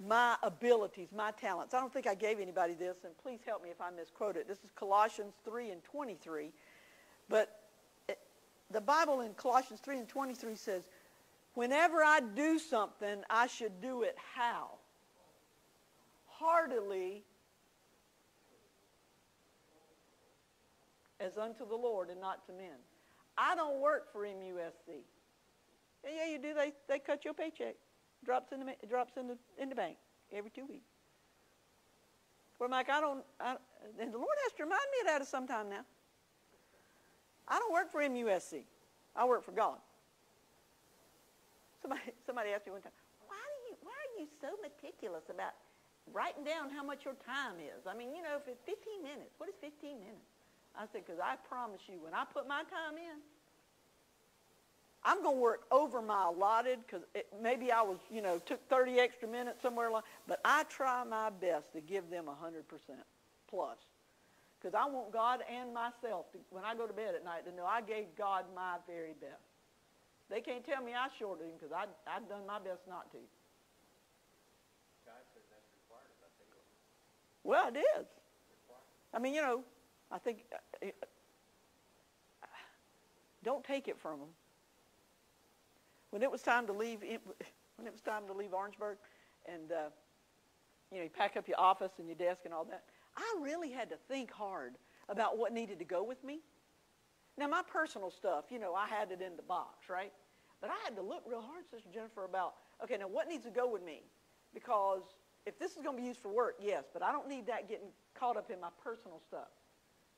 my abilities, my talents, I don't think I gave anybody this, and please help me if I misquote it. This is Colossians 3 and 23. But it, the Bible in Colossians 3 and 23 says, whenever I do something, I should do it how? Heartily as unto the Lord and not to men. I don't work for MUSC. Yeah, you do. They, they cut your paycheck. Drops in the drops in the in the bank every two weeks. Where I'm I don't. I, and the Lord has to remind me of that at some time now. I don't work for MUSC. I work for God. Somebody somebody asked me one time, why do you why are you so meticulous about writing down how much your time is? I mean, you know, if it's 15 minutes, what is 15 minutes? I said, because I promise you, when I put my time in, I'm going to work over my allotted because maybe I was, you know, took 30 extra minutes somewhere along, but I try my best to give them 100% plus. Because I want God and myself, to, when I go to bed at night, to know I gave God my very best. They can't tell me I shorted him because I, I've done my best not to. God says that's required of us anyway. Well, it is. I mean, you know, I think, uh, uh, don't take it from them. When it was time to leave, when it was time to leave Orangeburg, and uh, you know, you pack up your office and your desk and all that, I really had to think hard about what needed to go with me. Now, my personal stuff, you know, I had it in the box, right? But I had to look real hard, Sister Jennifer, about, okay, now what needs to go with me? Because if this is going to be used for work, yes, but I don't need that getting caught up in my personal stuff.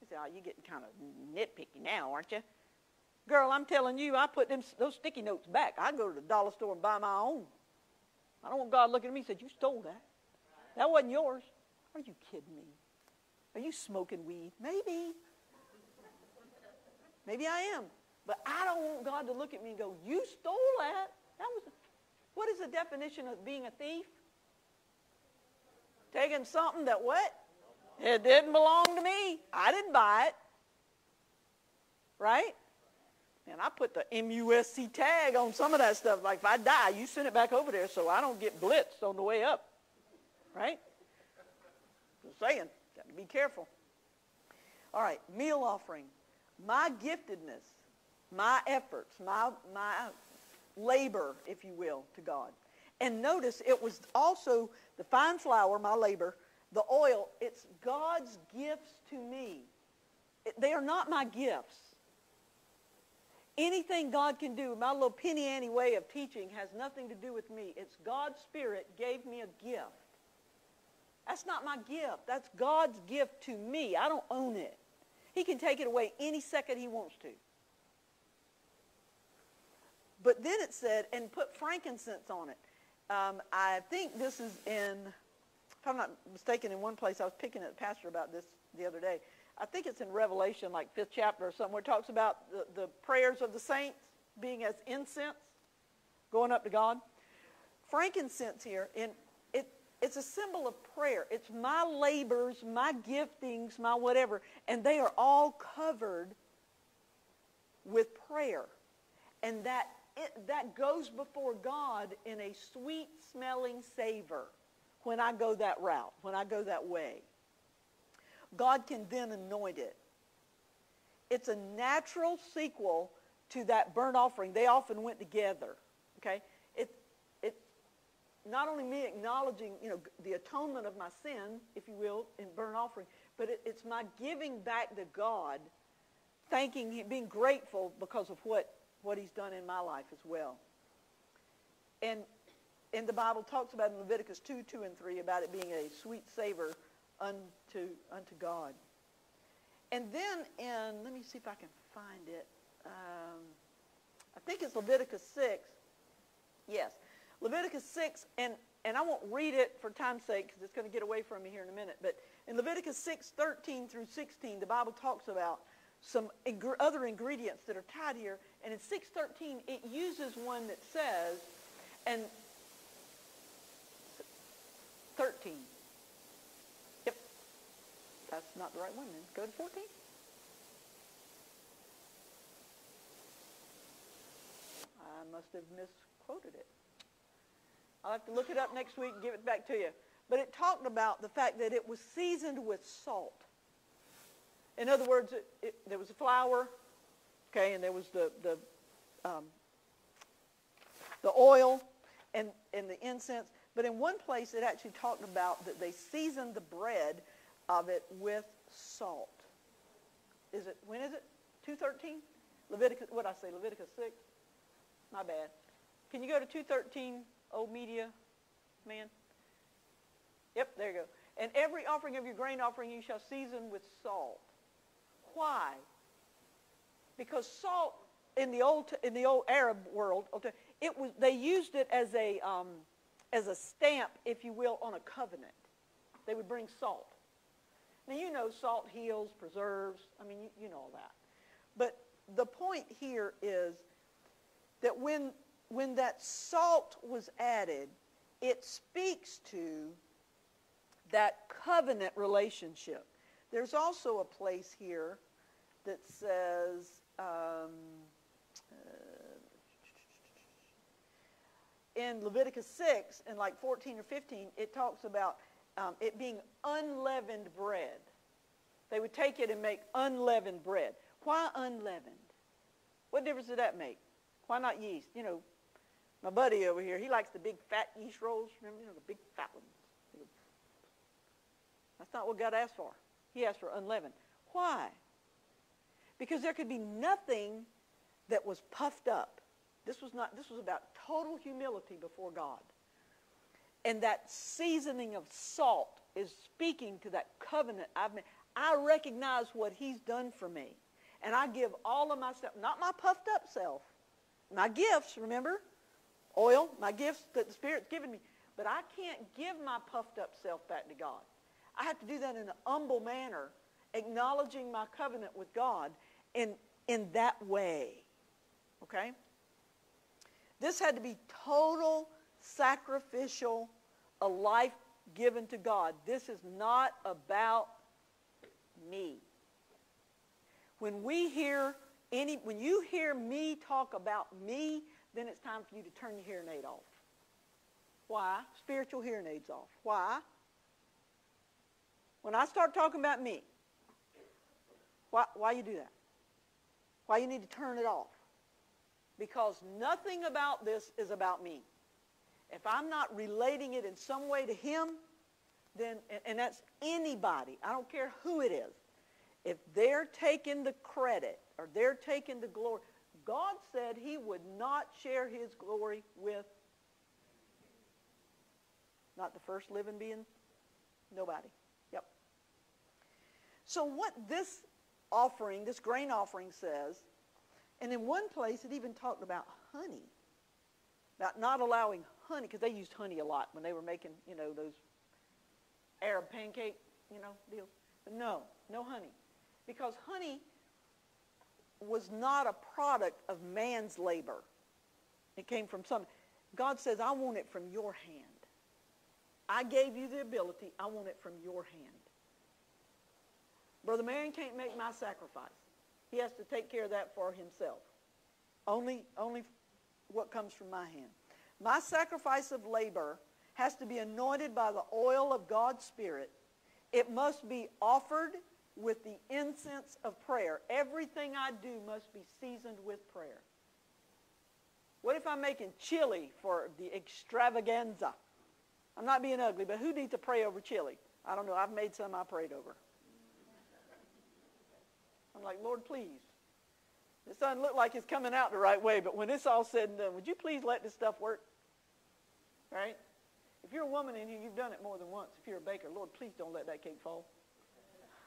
You say, oh, you're getting kind of nitpicky now, aren't you? Girl, I'm telling you, I put them, those sticky notes back. I go to the dollar store and buy my own. I don't want God looking at me and say, you stole that. That wasn't yours. Are you kidding me? Are you smoking weed? Maybe. Maybe I am. But I don't want God to look at me and go, you stole that. That was, what is the definition of being a thief? Taking something that what? It didn't belong to me. I didn't buy it. Right? And I put the MUSC tag on some of that stuff. Like if I die, you send it back over there so I don't get blitzed on the way up. Right? Just saying. Got to be careful. All right, meal offering. My giftedness, my efforts, my, my labor, if you will, to God. And notice it was also the fine flour, my labor, the oil, it's God's gifts to me. They are not my gifts. Anything God can do, my little penny ante way of teaching has nothing to do with me. It's God's Spirit gave me a gift. That's not my gift. That's God's gift to me. I don't own it. He can take it away any second he wants to. But then it said, and put frankincense on it. Um, I think this is in, if I'm not mistaken, in one place I was picking at the pastor about this the other day. I think it's in Revelation, like fifth chapter or somewhere, talks about the, the prayers of the saints being as incense going up to God. Frankincense here, and it, it's a symbol of prayer. It's my labors, my giftings, my whatever, and they are all covered with prayer. And that, it, that goes before God in a sweet smelling savor when I go that route, when I go that way. God can then anoint it. It's a natural sequel to that burnt offering. They often went together. Okay? It, it, not only me acknowledging, you know, the atonement of my sin, if you will, in burnt offering, but it, it's my giving back to God, thanking Him, being grateful because of what, what He's done in my life as well. And, and the Bible talks about in Leviticus 2, 2, and 3 about it being a sweet savor unto, unto God. And then in, let me see if I can find it. Um, I think it's Leviticus 6. Yes. Leviticus 6, and, and I won't read it for time's sake because it's going to get away from me here in a minute. But in Leviticus 6, 13 through 16, the Bible talks about some ingr- other ingredients that are tied here. And in 6.13, it uses one that says, and 13. That's not the right one then. Go to 14. I must have misquoted it. I'll have to look it up next week and give it back to you. But it talked about the fact that it was seasoned with salt. In other words, it, it, there was a flour, okay, and there was the, the, um, the oil and, and the incense. But in one place, it actually talked about that they seasoned the bread of it with salt. Is it, when is it? 213? Leviticus, what I say, Leviticus 6? My bad. Can you go to 213, old media man? Yep, there you go. And every offering of your grain offering you shall season with salt. Why? Because salt in the old in the old Arab world, okay, it was they used it as a um, as a stamp, if you will, on a covenant. They would bring salt. Now you know salt heals, preserves. I mean, you, you know all that. But the point here is that when when that salt was added, it speaks to that covenant relationship. There's also a place here that says, um, uh, in Leviticus 6, in like 14 or 15, it talks about um, it being unleavened bread. They would take it and make unleavened bread. Why unleavened? What difference did that make? Why not yeast? You know, my buddy over here, he likes the big fat yeast rolls. Remember, you know, the big fat ones. That's not what God asked for. He asked for unleavened. Why? Because there could be nothing that was puffed up. This was not this was about total humility before God. And that seasoning of salt is speaking to that covenant I've made. I recognize what he's done for me. And I give all of myself, not my puffed up self, my gifts, remember? Oil, my gifts that the Spirit's given me. But I can't give my puffed up self back to God. I have to do that in an humble manner, acknowledging my covenant with God in, in that way. Okay? This had to be total, sacrificial, a life given to God. This is not about me. When we hear any, when you hear me talk about me, then it's time for you to turn your hearing aid off. Why? Spiritual hearing aids off. Why? When I start talking about me, why, why you do that? Why you need to turn it off? Because nothing about this is about me. If I'm not relating it in some way to him, then, and that's anybody, I don't care who it is, if they're taking the credit or they're taking the glory, God said he would not share his glory with not the first living being, nobody. Yep. So what this offering, this grain offering says, and in one place it even talked about honey, about not allowing honey, because they used honey a lot when they were making, you know, those Arab pancake, you know, deals. But no, no honey. Because honey was not a product of man's labor. It came from some. God says, I want it from your hand. I gave you the ability. I want it from your hand. Brother Marion can't make my sacrifice. He has to take care of that for himself. Only, only what comes from my hand. My sacrifice of labor has to be anointed by the oil of God's Spirit. It must be offered with the incense of prayer. Everything I do must be seasoned with prayer. What if I'm making chili for the extravaganza? I'm not being ugly, but who needs to pray over chili? I don't know. I've made some I prayed over. I'm like, Lord, please. This doesn't look like it's coming out the right way, but when it's all said and done, would you please let this stuff work? Right? If you're a woman in here, you've done it more than once. If you're a baker, Lord, please don't let that cake fall.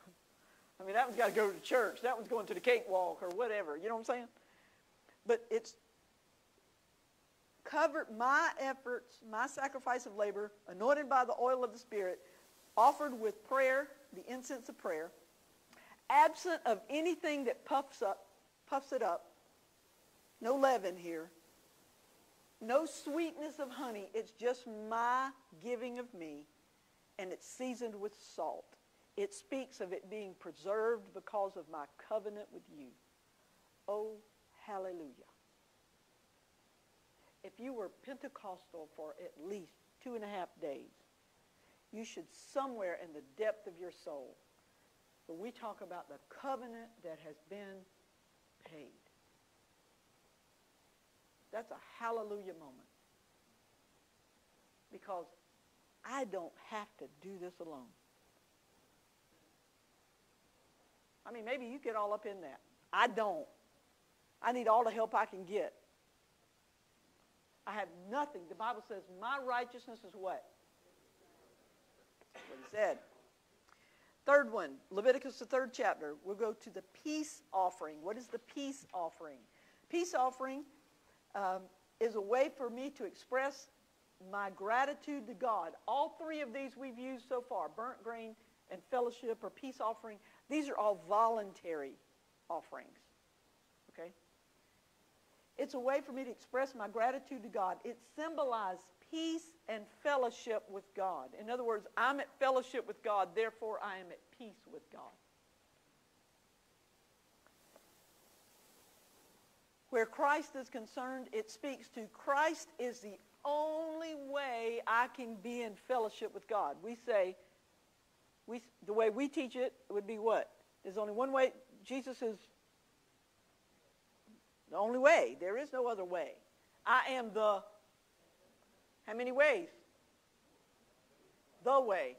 I mean, that one's got to go to church. That one's going to the cakewalk or whatever. You know what I'm saying? But it's covered my efforts, my sacrifice of labor, anointed by the oil of the Spirit, offered with prayer, the incense of prayer, absent of anything that puffs up, puffs it up, no leaven here, No sweetness of honey. It's just my giving of me, and it's seasoned with salt. It speaks of it being preserved because of my covenant with you. Oh, hallelujah. If you were Pentecostal for at least two and a half days, you should somewhere in the depth of your soul, when we talk about the covenant that has been paid, that's a hallelujah moment. Because I don't have to do this alone. I mean, maybe you get all up in that. I don't. I need all the help I can get. I have nothing. The Bible says my righteousness is what? That's what he said. Third one, Leviticus, the third chapter. We'll go to the peace offering. What is the peace offering? Peace offering um, is a way for me to express my gratitude to God. All three of these we've used so far burnt grain and fellowship or peace offering these are all voluntary offerings. Okay? It's a way for me to express my gratitude to God. It symbolizes peace and fellowship with God. In other words, I'm at fellowship with God, therefore I am at peace with God. Where Christ is concerned, it speaks to Christ is the only way I can be in fellowship with God. We say, we, the way we teach it would be what? There's only one way. Jesus is the only way. There is no other way. I am the, how many ways? The way.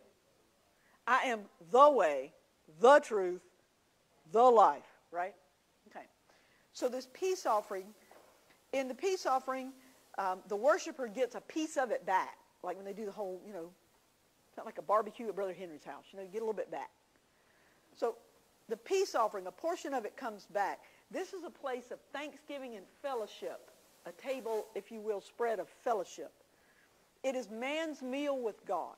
I am the way, the truth, the life, right? So this peace offering, in the peace offering, um, the worshiper gets a piece of it back. Like when they do the whole, you know, not like a barbecue at Brother Henry's house. You know, you get a little bit back. So the peace offering, a portion of it comes back. This is a place of thanksgiving and fellowship, a table, if you will, spread of fellowship. It is man's meal with God.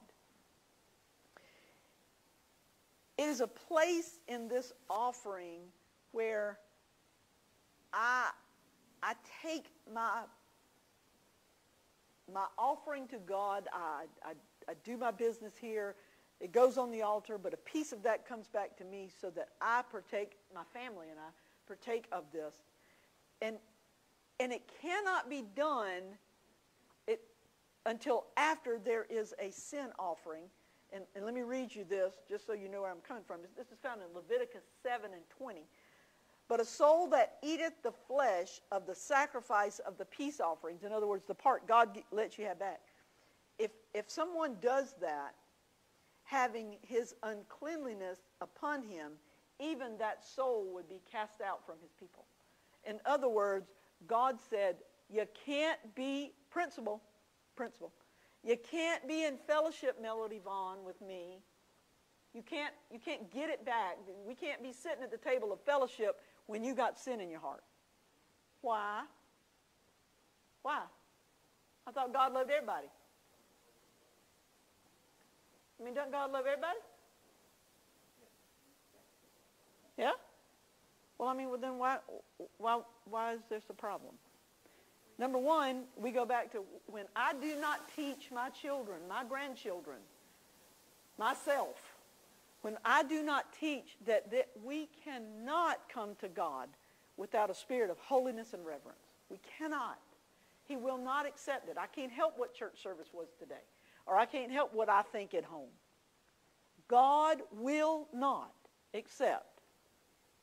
It is a place in this offering where I, I take my, my offering to God, I, I I do my business here. It goes on the altar, but a piece of that comes back to me so that I partake, my family and I partake of this. And, and it cannot be done it, until after there is a sin offering. And, and let me read you this just so you know where I'm coming from. This is found in Leviticus 7 and 20. But a soul that eateth the flesh of the sacrifice of the peace offerings, in other words, the part God lets you have back, if, if someone does that, having his uncleanliness upon him, even that soul would be cast out from his people. In other words, God said, you can't be principle, principle. You can't be in fellowship, Melody Vaughn, with me. You can't, you can't get it back. We can't be sitting at the table of fellowship when you got sin in your heart. Why? Why? I thought God loved everybody. I mean, doesn't God love everybody? Yeah? Well, I mean, well, then why, why, why is this a problem? Number one, we go back to when I do not teach my children, my grandchildren, myself, when I do not teach that, that we cannot come to God without a spirit of holiness and reverence. We cannot. He will not accept it. I can't help what church service was today or I can't help what I think at home. God will not accept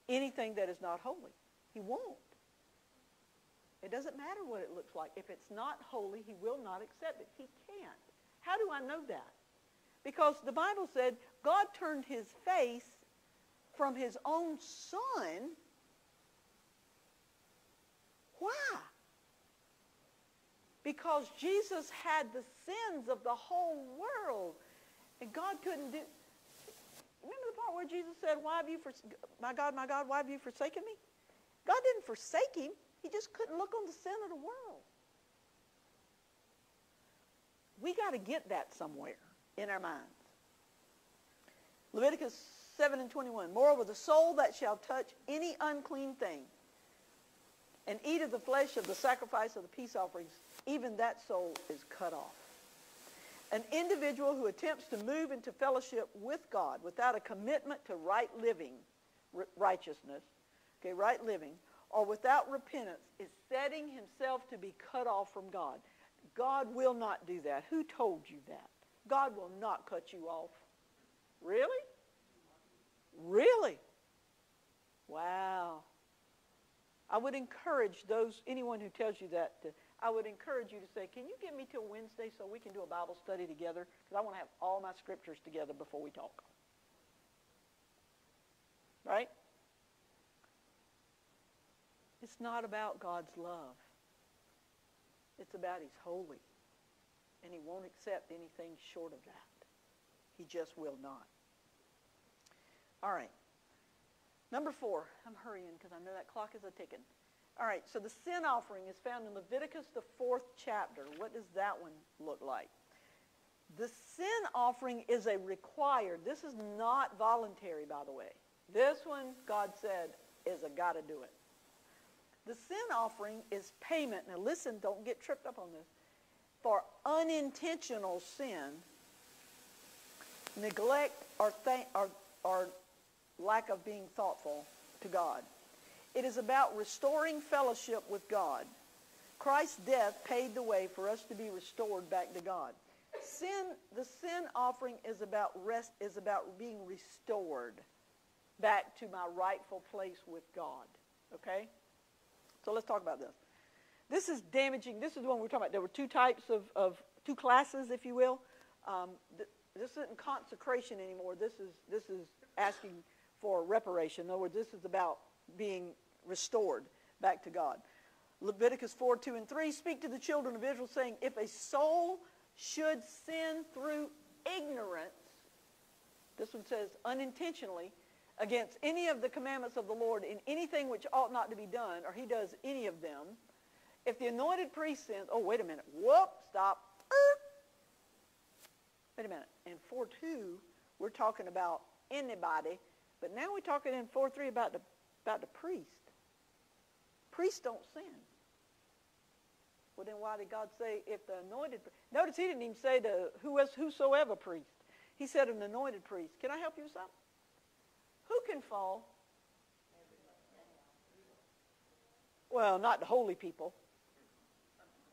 anything that is not holy. He won't. It doesn't matter what it looks like. If it's not holy, he will not accept it. He can't. How do I know that? Because the Bible said God turned his face from his own son. Why? because Jesus had the sins of the whole world. And God couldn't do. Remember the part where Jesus said, Why have you, for, my God, my God, why have you forsaken me? God didn't forsake him. He just couldn't look on the sin of the world. We got to get that somewhere in our minds. Leviticus 7 and 21. Moreover, the soul that shall touch any unclean thing and eat of the flesh of the sacrifice of the peace offerings, even that soul is cut off. An individual who attempts to move into fellowship with God without a commitment to right living, righteousness, okay, right living, or without repentance is setting himself to be cut off from God. God will not do that. Who told you that? God will not cut you off. Really? Really? Wow. I would encourage those, anyone who tells you that, to, I would encourage you to say, Can you give me till Wednesday so we can do a Bible study together? Because I want to have all my scriptures together before we talk. Right? It's not about God's love, it's about He's holy. And He won't accept anything short of that. He just will not. All right. Number four, I'm hurrying because I know that clock is a ticking. All right, so the sin offering is found in Leviticus, the fourth chapter. What does that one look like? The sin offering is a required, this is not voluntary, by the way. This one, God said, is a got to do it. The sin offering is payment. Now listen, don't get tripped up on this. For unintentional sin, neglect, or, or, or lack of being thoughtful to God. It is about restoring fellowship with God. Christ's death paid the way for us to be restored back to God. Sin, the sin offering is about rest, is about being restored back to my rightful place with God. Okay? So let's talk about this. This is damaging. This is the one we're talking about. There were two types of, of two classes, if you will. Um, th- this isn't consecration anymore. This is this is asking for reparation. In other words, this is about being restored back to God. Leviticus 4, 2, and 3 speak to the children of Israel, saying, If a soul should sin through ignorance, this one says unintentionally, against any of the commandments of the Lord in anything which ought not to be done, or he does any of them, if the anointed priest sins, oh, wait a minute, whoop, stop, er. wait a minute. In 4, 2, we're talking about anybody, but now we're talking in 4, 3 about the, about the priest. Priests don't sin. Well, then why did God say if the anointed? Notice He didn't even say to who else, whosoever priest. He said an anointed priest. Can I help you with something? Who can fall? Well, not the holy people.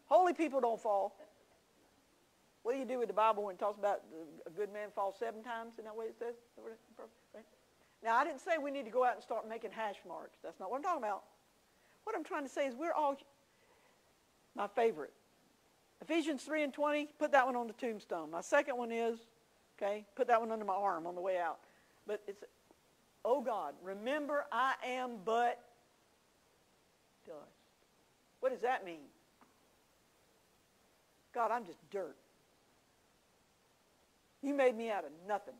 Holy people don't fall. What do you do with the Bible when it talks about a good man falls seven times? Isn't that what it says? Now, I didn't say we need to go out and start making hash marks. That's not what I'm talking about. What I'm trying to say is we're all, my favorite. Ephesians 3 and 20, put that one on the tombstone. My second one is, okay, put that one under my arm on the way out. But it's, oh God, remember I am but dust. What does that mean? God, I'm just dirt. You made me out of nothing.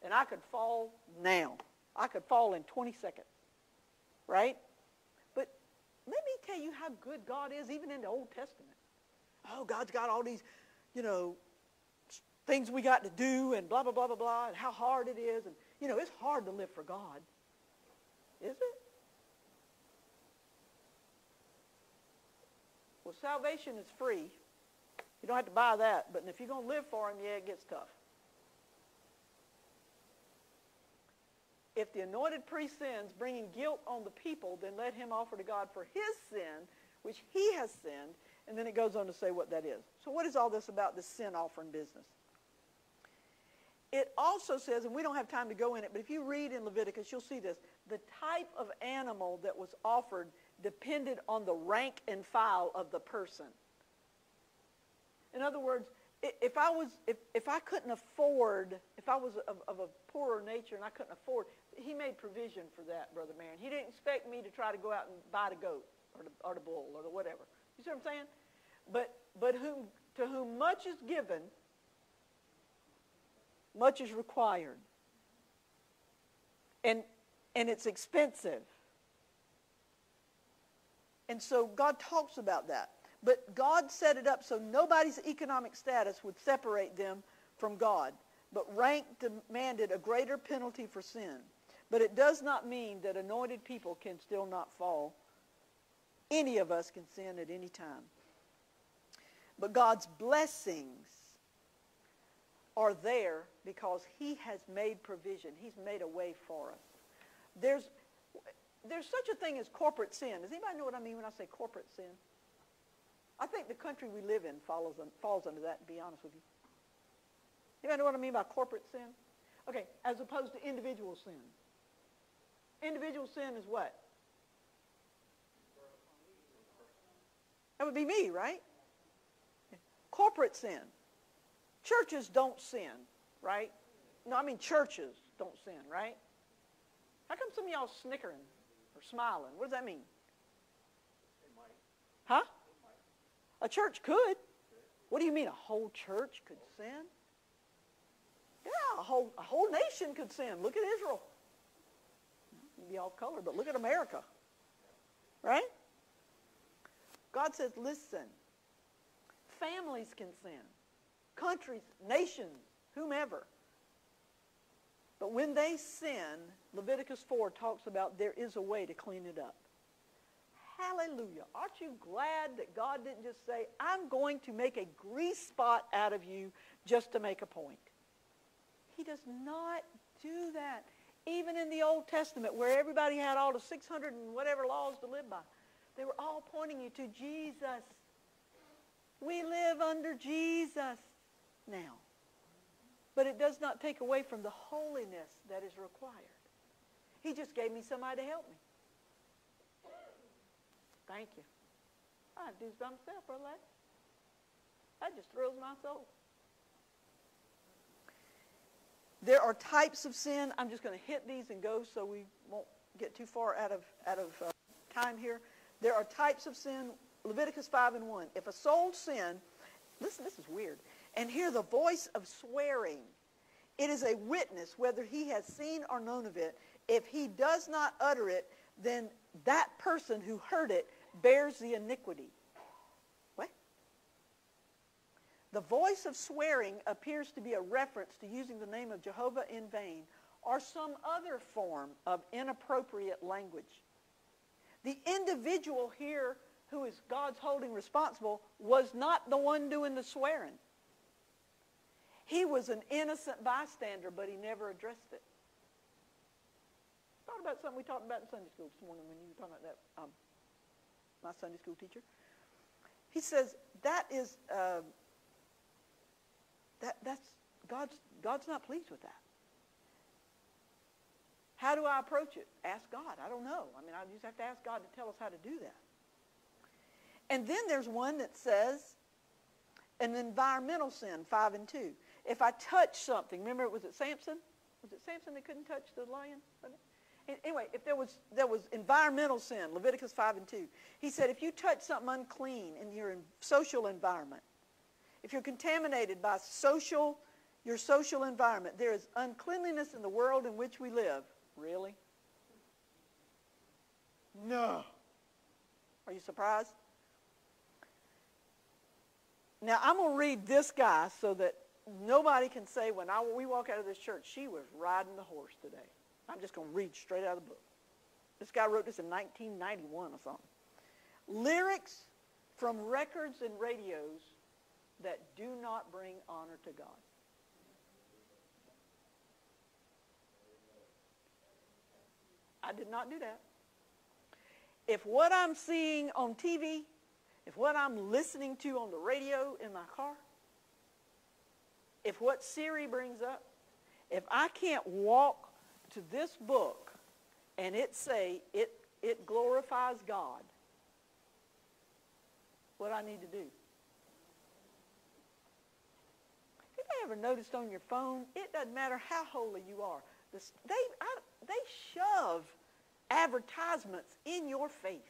And I could fall now. I could fall in 20 seconds. Right? But let me tell you how good God is, even in the Old Testament. Oh, God's got all these, you know, things we got to do and blah, blah, blah, blah, blah, and how hard it is. And, you know, it's hard to live for God. Is it? Well, salvation is free. You don't have to buy that. But if you're going to live for him, yeah, it gets tough. If the anointed priest sins, bringing guilt on the people, then let him offer to God for his sin, which he has sinned. And then it goes on to say what that is. So what is all this about this sin offering business? It also says, and we don't have time to go in it, but if you read in Leviticus, you'll see this. The type of animal that was offered depended on the rank and file of the person. In other words, if I was, if, if I couldn't afford, if I was of, of a poorer nature and I couldn't afford, he made provision for that, Brother Marion. He didn't expect me to try to go out and buy the goat or the, or the bull or the whatever. You see what I'm saying? But, but whom, to whom much is given, much is required. And, and it's expensive. And so God talks about that. But God set it up so nobody's economic status would separate them from God. But rank demanded a greater penalty for sin. But it does not mean that anointed people can still not fall Any of us can sin at any time. But God's blessings are there because He has made provision. He's made a way for us. There's, there's such a thing as corporate sin. Does anybody know what I mean when I say corporate sin? I think the country we live in follows, falls under that, to be honest with you. You know what I mean by corporate sin? Okay, as opposed to individual sin. Individual sin is what? That would be me, right? Corporate sin. Churches don't sin, right? No, I mean churches don't sin, right? How come some of y'all snickering or smiling? What does that mean? Huh? A church could. What do you mean a whole church could sin? Yeah, a whole, a whole nation could sin. Look at Israel. You'd be all color, but look at America. Right? God says, listen, families can sin. Countries, nations, whomever. But when they sin, Leviticus 4 talks about there is a way to clean it up. Hallelujah. Aren't you glad that God didn't just say, I'm going to make a grease spot out of you just to make a point? He does not do that. Even in the Old Testament, where everybody had all the 600 and whatever laws to live by, they were all pointing you to Jesus. We live under Jesus now. But it does not take away from the holiness that is required. He just gave me somebody to help me. Thank you. I do myself, Brother Larry. That just thrills my soul. There are types of sin. I'm just going to hit these and go so we won't get too far out of, out of uh, time here. There are types of sin. Leviticus 5 and 1. If a soul sin, listen, this is weird, and hear the voice of swearing, it is a witness whether he has seen or known of it. If he does not utter it, then that person who heard it bears the iniquity. What? The voice of swearing appears to be a reference to using the name of Jehovah in vain or some other form of inappropriate language. The individual here who is God's holding responsible was not the one doing the swearing. He was an innocent bystander, but he never addressed it. Thought about something we talked about in Sunday school this morning when you were talking about that um, my Sunday school teacher. He says that is uh, that that's God's God's not pleased with that. How do I approach it? Ask God. I don't know. I mean, I just have to ask God to tell us how to do that. And then there's one that says an environmental sin, 5 and 2. If I touch something, remember, it was it Samson? Was it Samson that couldn't touch the lion? Anyway, if there was, there was environmental sin, Leviticus 5 and 2, he said if you touch something unclean in your social environment, if you're contaminated by social, your social environment, there is uncleanliness in the world in which we live. Really? No. Are you surprised? Now, I'm going to read this guy so that nobody can say when I, we walk out of this church, she was riding the horse today. I'm just going to read straight out of the book. This guy wrote this in 1991 or something. Lyrics from records and radios that do not bring honor to God. I did not do that. If what I'm seeing on TV, if what I'm listening to on the radio in my car, if what Siri brings up, if I can't walk to this book and it say it, it glorifies God, what I need to do. Have you ever noticed on your phone, it doesn't matter how holy you are, they, I, they shove advertisements in your face.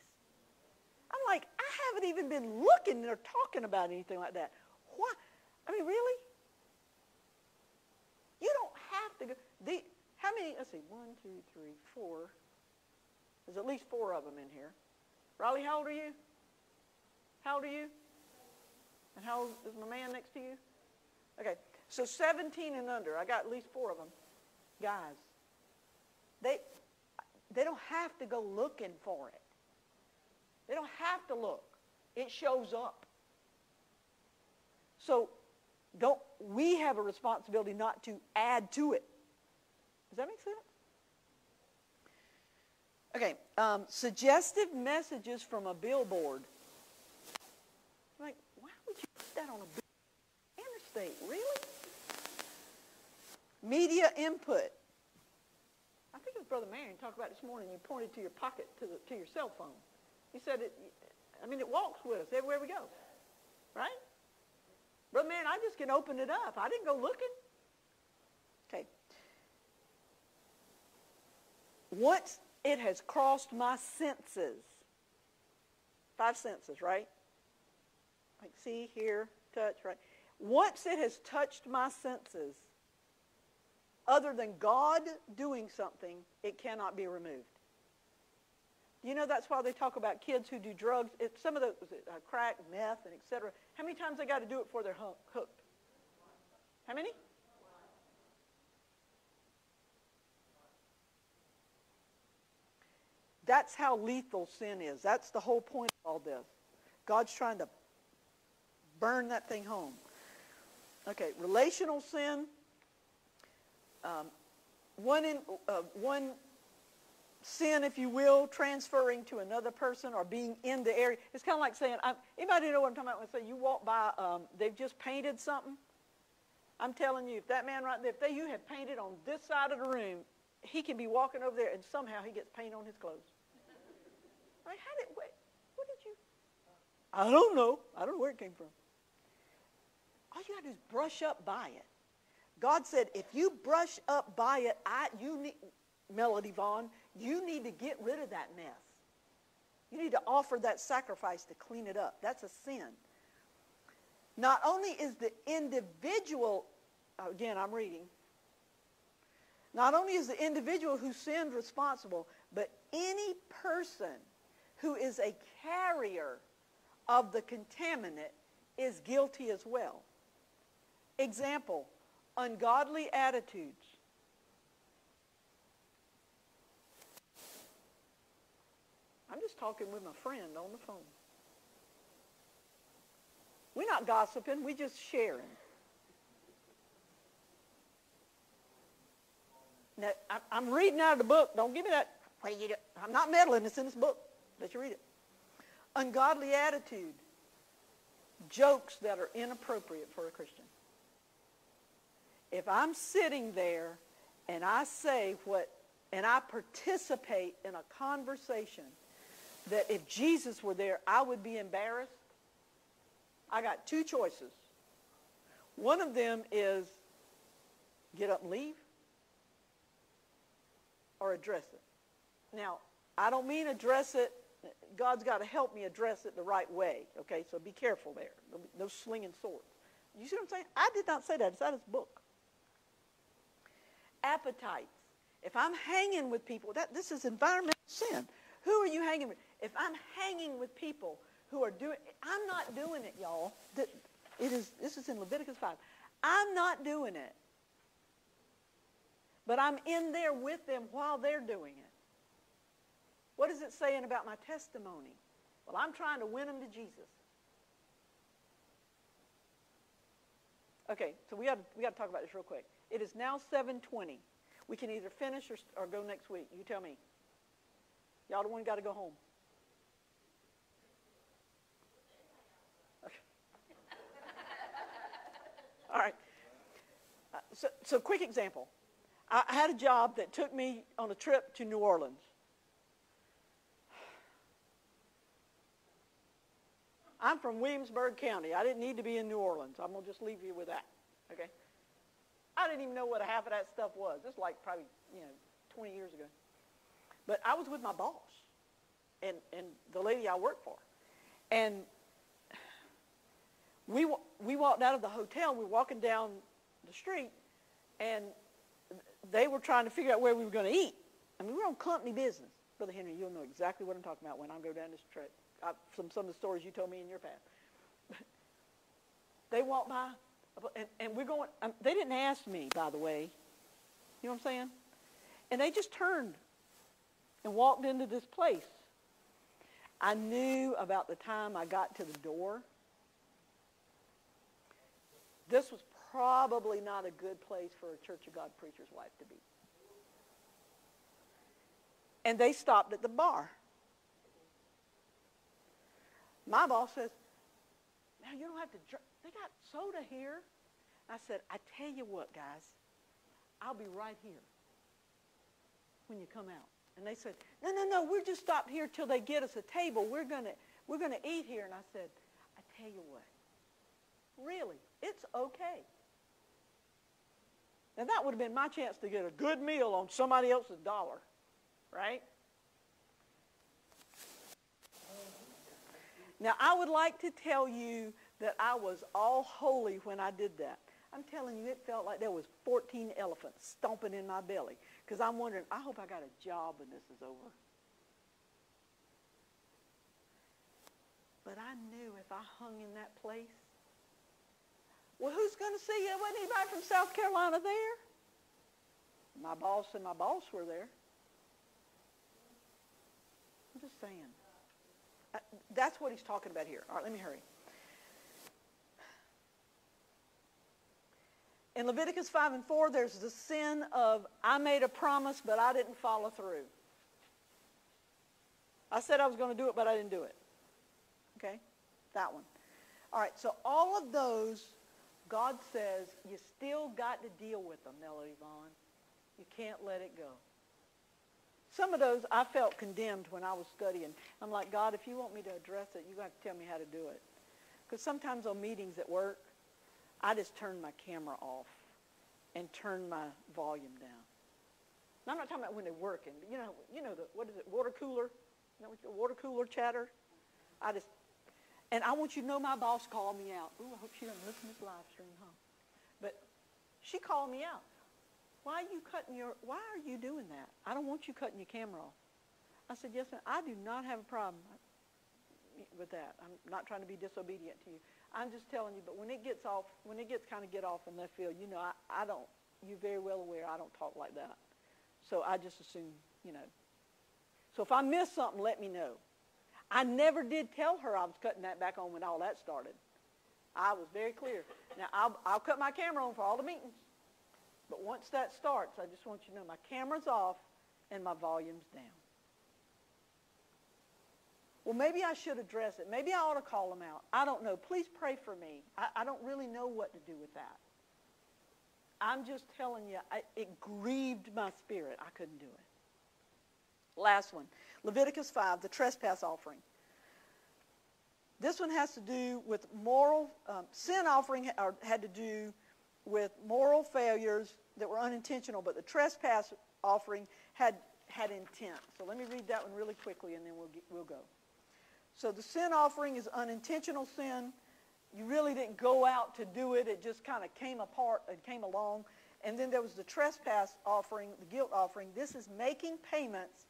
I'm like, I haven't even been looking or talking about anything like that. What? I mean, really? You don't have to go. The, how many? Let's see. One, two, three, four. There's at least four of them in here. Riley, how old are you? How old are you? And how old is my man next to you? Okay. So 17 and under. I got at least four of them. Guys, they, they don't have to go looking for it. They don't have to look. It shows up. So don't we have a responsibility not to add to it. Does that make sense? Okay, um, suggestive messages from a billboard. Like, why would you put that on a interstate? Really? Media input. I think it was Brother Marion talked about this morning. You pointed to your pocket to the to your cell phone. He said it. I mean, it walks with us everywhere we go, right? Brother Marion, I just can open it up. I didn't go looking. Okay. Once it has crossed my senses, five senses, right? Like see, hear, touch, right? Once it has touched my senses, other than God doing something, it cannot be removed. You know that's why they talk about kids who do drugs. Some of those, uh, crack, meth, and etc. How many times they got to do it before they're hooked? How many? That's how lethal sin is. That's the whole point of all this. God's trying to burn that thing home. Okay, relational sin. Um, one in uh, one sin, if you will, transferring to another person or being in the area. It's kind of like saying, I'm, anybody know what I'm talking about when I say you walk by, um, they've just painted something? I'm telling you, if that man right there, if they, you have painted on this side of the room, he can be walking over there and somehow he gets paint on his clothes. I did, what, what did you? I don't know. I don't know where it came from. All you got to do is brush up by it. God said, if you brush up by it, I, you need, Melody Vaughn, you need to get rid of that mess. You need to offer that sacrifice to clean it up. That's a sin. Not only is the individual, again, I'm reading, not only is the individual who sinned responsible, but any person who is a carrier of the contaminant is guilty as well. Example, ungodly attitudes. I'm just talking with my friend on the phone. We're not gossiping, we're just sharing. Now, I'm reading out of the book. Don't give me that. What do you do? I'm not meddling. It's in this book. Let you read it. Ungodly attitude. Jokes that are inappropriate for a Christian. If I'm sitting there and I say what, and I participate in a conversation that if Jesus were there, I would be embarrassed, I got two choices. One of them is get up and leave or address it. Now, I don't mean address it. God's got to help me address it the right way. Okay, so be careful there. No, no slinging swords. You see what I'm saying? I did not say that. It's out of this book. Appetites. If I'm hanging with people, that this is environmental sin. Who are you hanging with? If I'm hanging with people who are doing, I'm not doing it, y'all. It is. This is in Leviticus five. I'm not doing it. But I'm in there with them while they're doing it. What is it saying about my testimony? Well, I'm trying to win them to Jesus. Okay, so we got we got to talk about this real quick. It is now 7:20. We can either finish or, or go next week. You tell me. Y'all the one got to go home. Okay. All right. Uh, so, so quick example. I I had a job that took me on a trip to New Orleans. I'm from Williamsburg County. I didn't need to be in New Orleans. I'm going to just leave you with that. Okay? I didn't even know what half of that stuff was. Is like probably, you know, 20 years ago. But I was with my boss and, and the lady I worked for. And we, we walked out of the hotel. We were walking down the street, and they were trying to figure out where we were going to eat. I mean, we were on company business. Brother Henry, you'll know exactly what I'm talking about when I go down this trip. I, from some of the stories you told me in your past. they walked by, and, and we're going, um, they didn't ask me, by the way. You know what I'm saying? And they just turned and walked into this place. I knew about the time I got to the door, this was probably not a good place for a Church of God preacher's wife to be. And they stopped at the bar. My boss says, now you don't have to drink. They got soda here. I said, I tell you what, guys, I'll be right here when you come out. And they said, no, no, no, we're just stopped here till they get us a table. We're going to we're gonna eat here. And I said, I tell you what, really, it's okay. And that would have been my chance to get a good meal on somebody else's dollar, right? Now, I would like to tell you that I was all holy when I did that. I'm telling you, it felt like there was 14 elephants stomping in my belly because I'm wondering, I hope I got a job when this is over. But I knew if I hung in that place, well, who's going to see you? Wasn't anybody from South Carolina there? My boss and my boss were there. I'm just saying. Uh, That's what he's talking about here. All right, let me hurry. In Leviticus 5 and 4, there's the sin of I made a promise, but I didn't follow through. I said I was going to do it, but I didn't do it. Okay? That one. All right, so all of those, God says, you still got to deal with them, Melody Vaughn. You can't let it go. Some of those I felt condemned when I was studying. I'm like, God, if you want me to address it, you got to tell me how to do it. Because sometimes on meetings at work, I just turn my camera off and turn my volume down. I'm not talking about when they're working, but you know, you know the what is it, water cooler? You know the water cooler chatter? I just, and I want you to know my boss called me out. Ooh, I hope she doesn't listen to this live stream, huh? But she called me out. Why are you cutting your? Why are you doing that? I don't want you cutting your camera off. I said, yes, ma'am. I do not have a problem with that. I'm not trying to be disobedient to you. I'm just telling you, but when it gets off, when it gets kind of get off in left field, you know, I, I don't, you're very well aware I don't talk like that. So I just assume, you know. So if I miss something, let me know. I never did tell her I was cutting that back on when all that started. I was very clear. Now, I'll, I'll cut my camera on for all the meetings. But once that starts, I just want you to know my camera's off and my volume's down. Well, maybe I should address it. Maybe I ought to call them out. I don't know. Please pray for me. I, I don't really know what to do with that. I'm just telling you, I, it grieved my spirit. I couldn't do it. Last one Leviticus 5, the trespass offering. This one has to do with moral, um, sin offering or had to do with moral failures that were unintentional, but the trespass offering had, had intent. So let me read that one really quickly and then we'll, get, we'll go. So the sin offering is unintentional sin. You really didn't go out to do it. It just kind of came apart and came along. And then there was the trespass offering, the guilt offering. This is making payments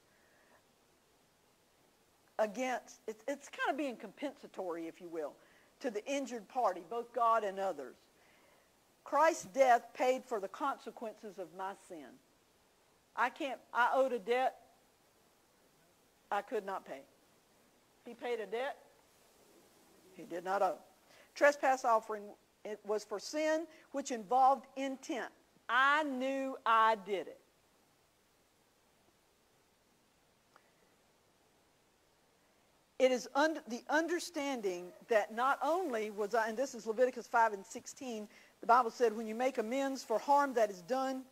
against, it's, it's kind of being compensatory, if you will, to the injured party, both God and others. Christ's death paid for the consequences of my sin. I can't, I owed a debt I could not pay. He paid a debt he did not owe. Trespass offering it was for sin which involved intent. I knew I did it. It is under, the understanding that not only was I, and this is Leviticus 5 and 16, the Bible said, when you make amends for harm that is done,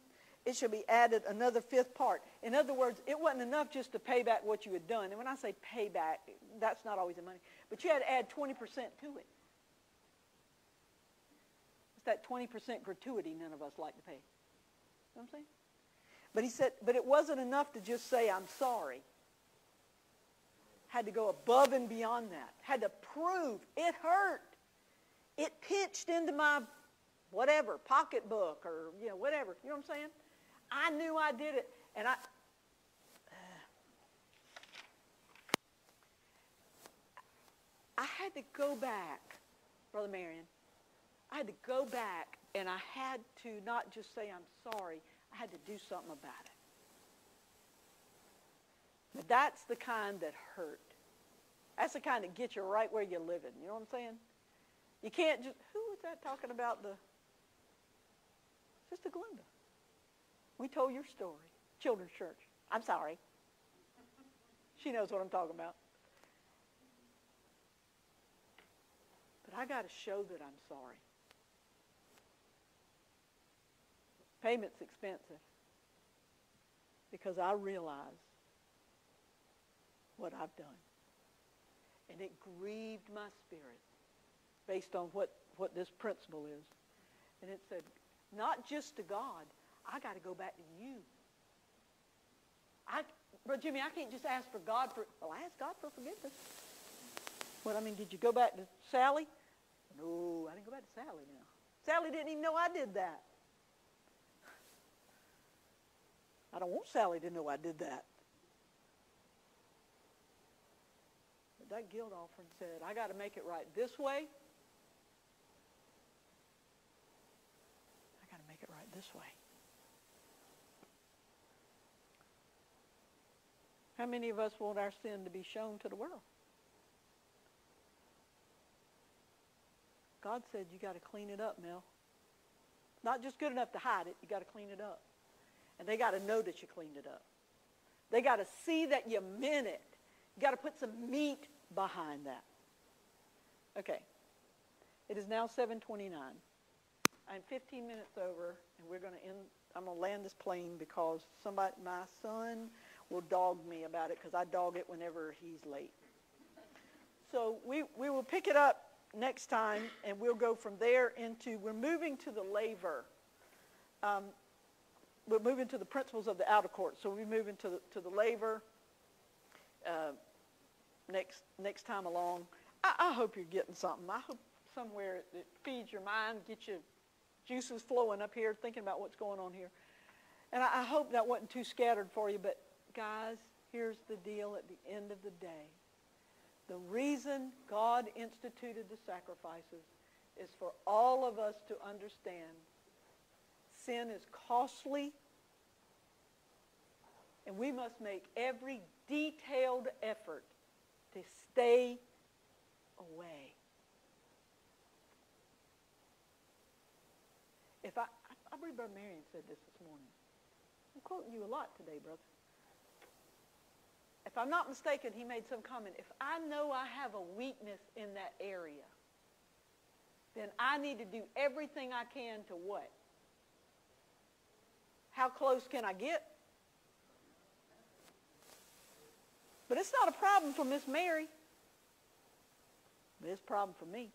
it shall be added another fifth part. In other words, it wasn't enough just to pay back what you had done. And when I say pay back, that's not always the money. But you had to add 20% to it. It's that 20% gratuity none of us like to pay. You know what I'm saying? But he said, but it wasn't enough to just say, I'm sorry. Had to go above and beyond that. Had to prove it hurt. It pinched into my whatever, pocketbook or, you know, whatever. You know what I'm saying? I knew I did it. And I, I had to go back, Brother Marion. I had to go back and I had to not just say I'm sorry, I had to do something about it. But that's the kind that hurt. That's the kind that gets you right where you're living. You know what I'm saying? You can't just, who was that talking about the, Sister Glenda. We told your story. Children's church. I'm sorry. She knows what I'm talking about. But I got to show that I'm sorry. Payment's expensive because I realize what I've done. And it grieved my spirit based on what, what this principle is. And it said, not just to God, I got to go back to you. I, Brother Jimmy, I can't just ask for God for, well, I asked God for forgiveness. What, I mean, did you go back to Sally? No, I didn't go back to Sally now. Sally didn't even know I did that. I don't want Sally to know I did that. But that guilt offering said, I got to make it right this way. I got to make it right this way. How many of us want our sin to be shown to the world? God said you got to clean it up, Mel. Not just good enough to hide it, you got to clean it up. And they got to know that you cleaned it up. They got to see that you meant it. You got to put some meat behind that. Okay. It is now 7:29. I'm 15 minutes over, and we're going to end. I'm going to land this plane because somebody, my son, will dog me about it because I dog it whenever he's late. So we we will pick it up next time, and we'll go from there into. We're moving to the laver. Um, we're moving to the principles of the outer court. So we're moving to the, to the laver uh, next next time along. I, I hope you're getting something. I hope somewhere it, it feeds your mind, gets your juices flowing up here, thinking about what's going on here. And I, I hope that wasn't too scattered for you. But guys, here's the deal at the end of the day. The reason God instituted the sacrifices is for all of us to understand sin is costly, and we must make every detailed effort to stay away. If I, I believe Brother Marion said this this morning. I'm quoting you a lot today, brother. If I'm not mistaken, he made some comment. If I know I have a weakness in that area, then I need to do everything I can to what? How close can I get? But it's not a problem for Miss Mary. But it's a problem for me.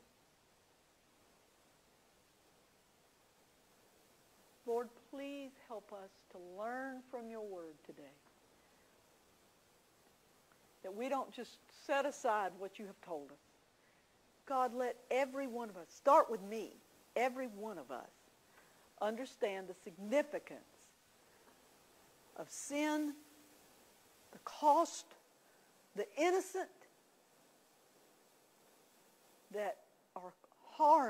Lord, please help us to learn from your word today. That we don't just set aside what you have told us. God, let every one of us, start with me, every one of us, understand the significance of sin, the cost, the innocent that are harmed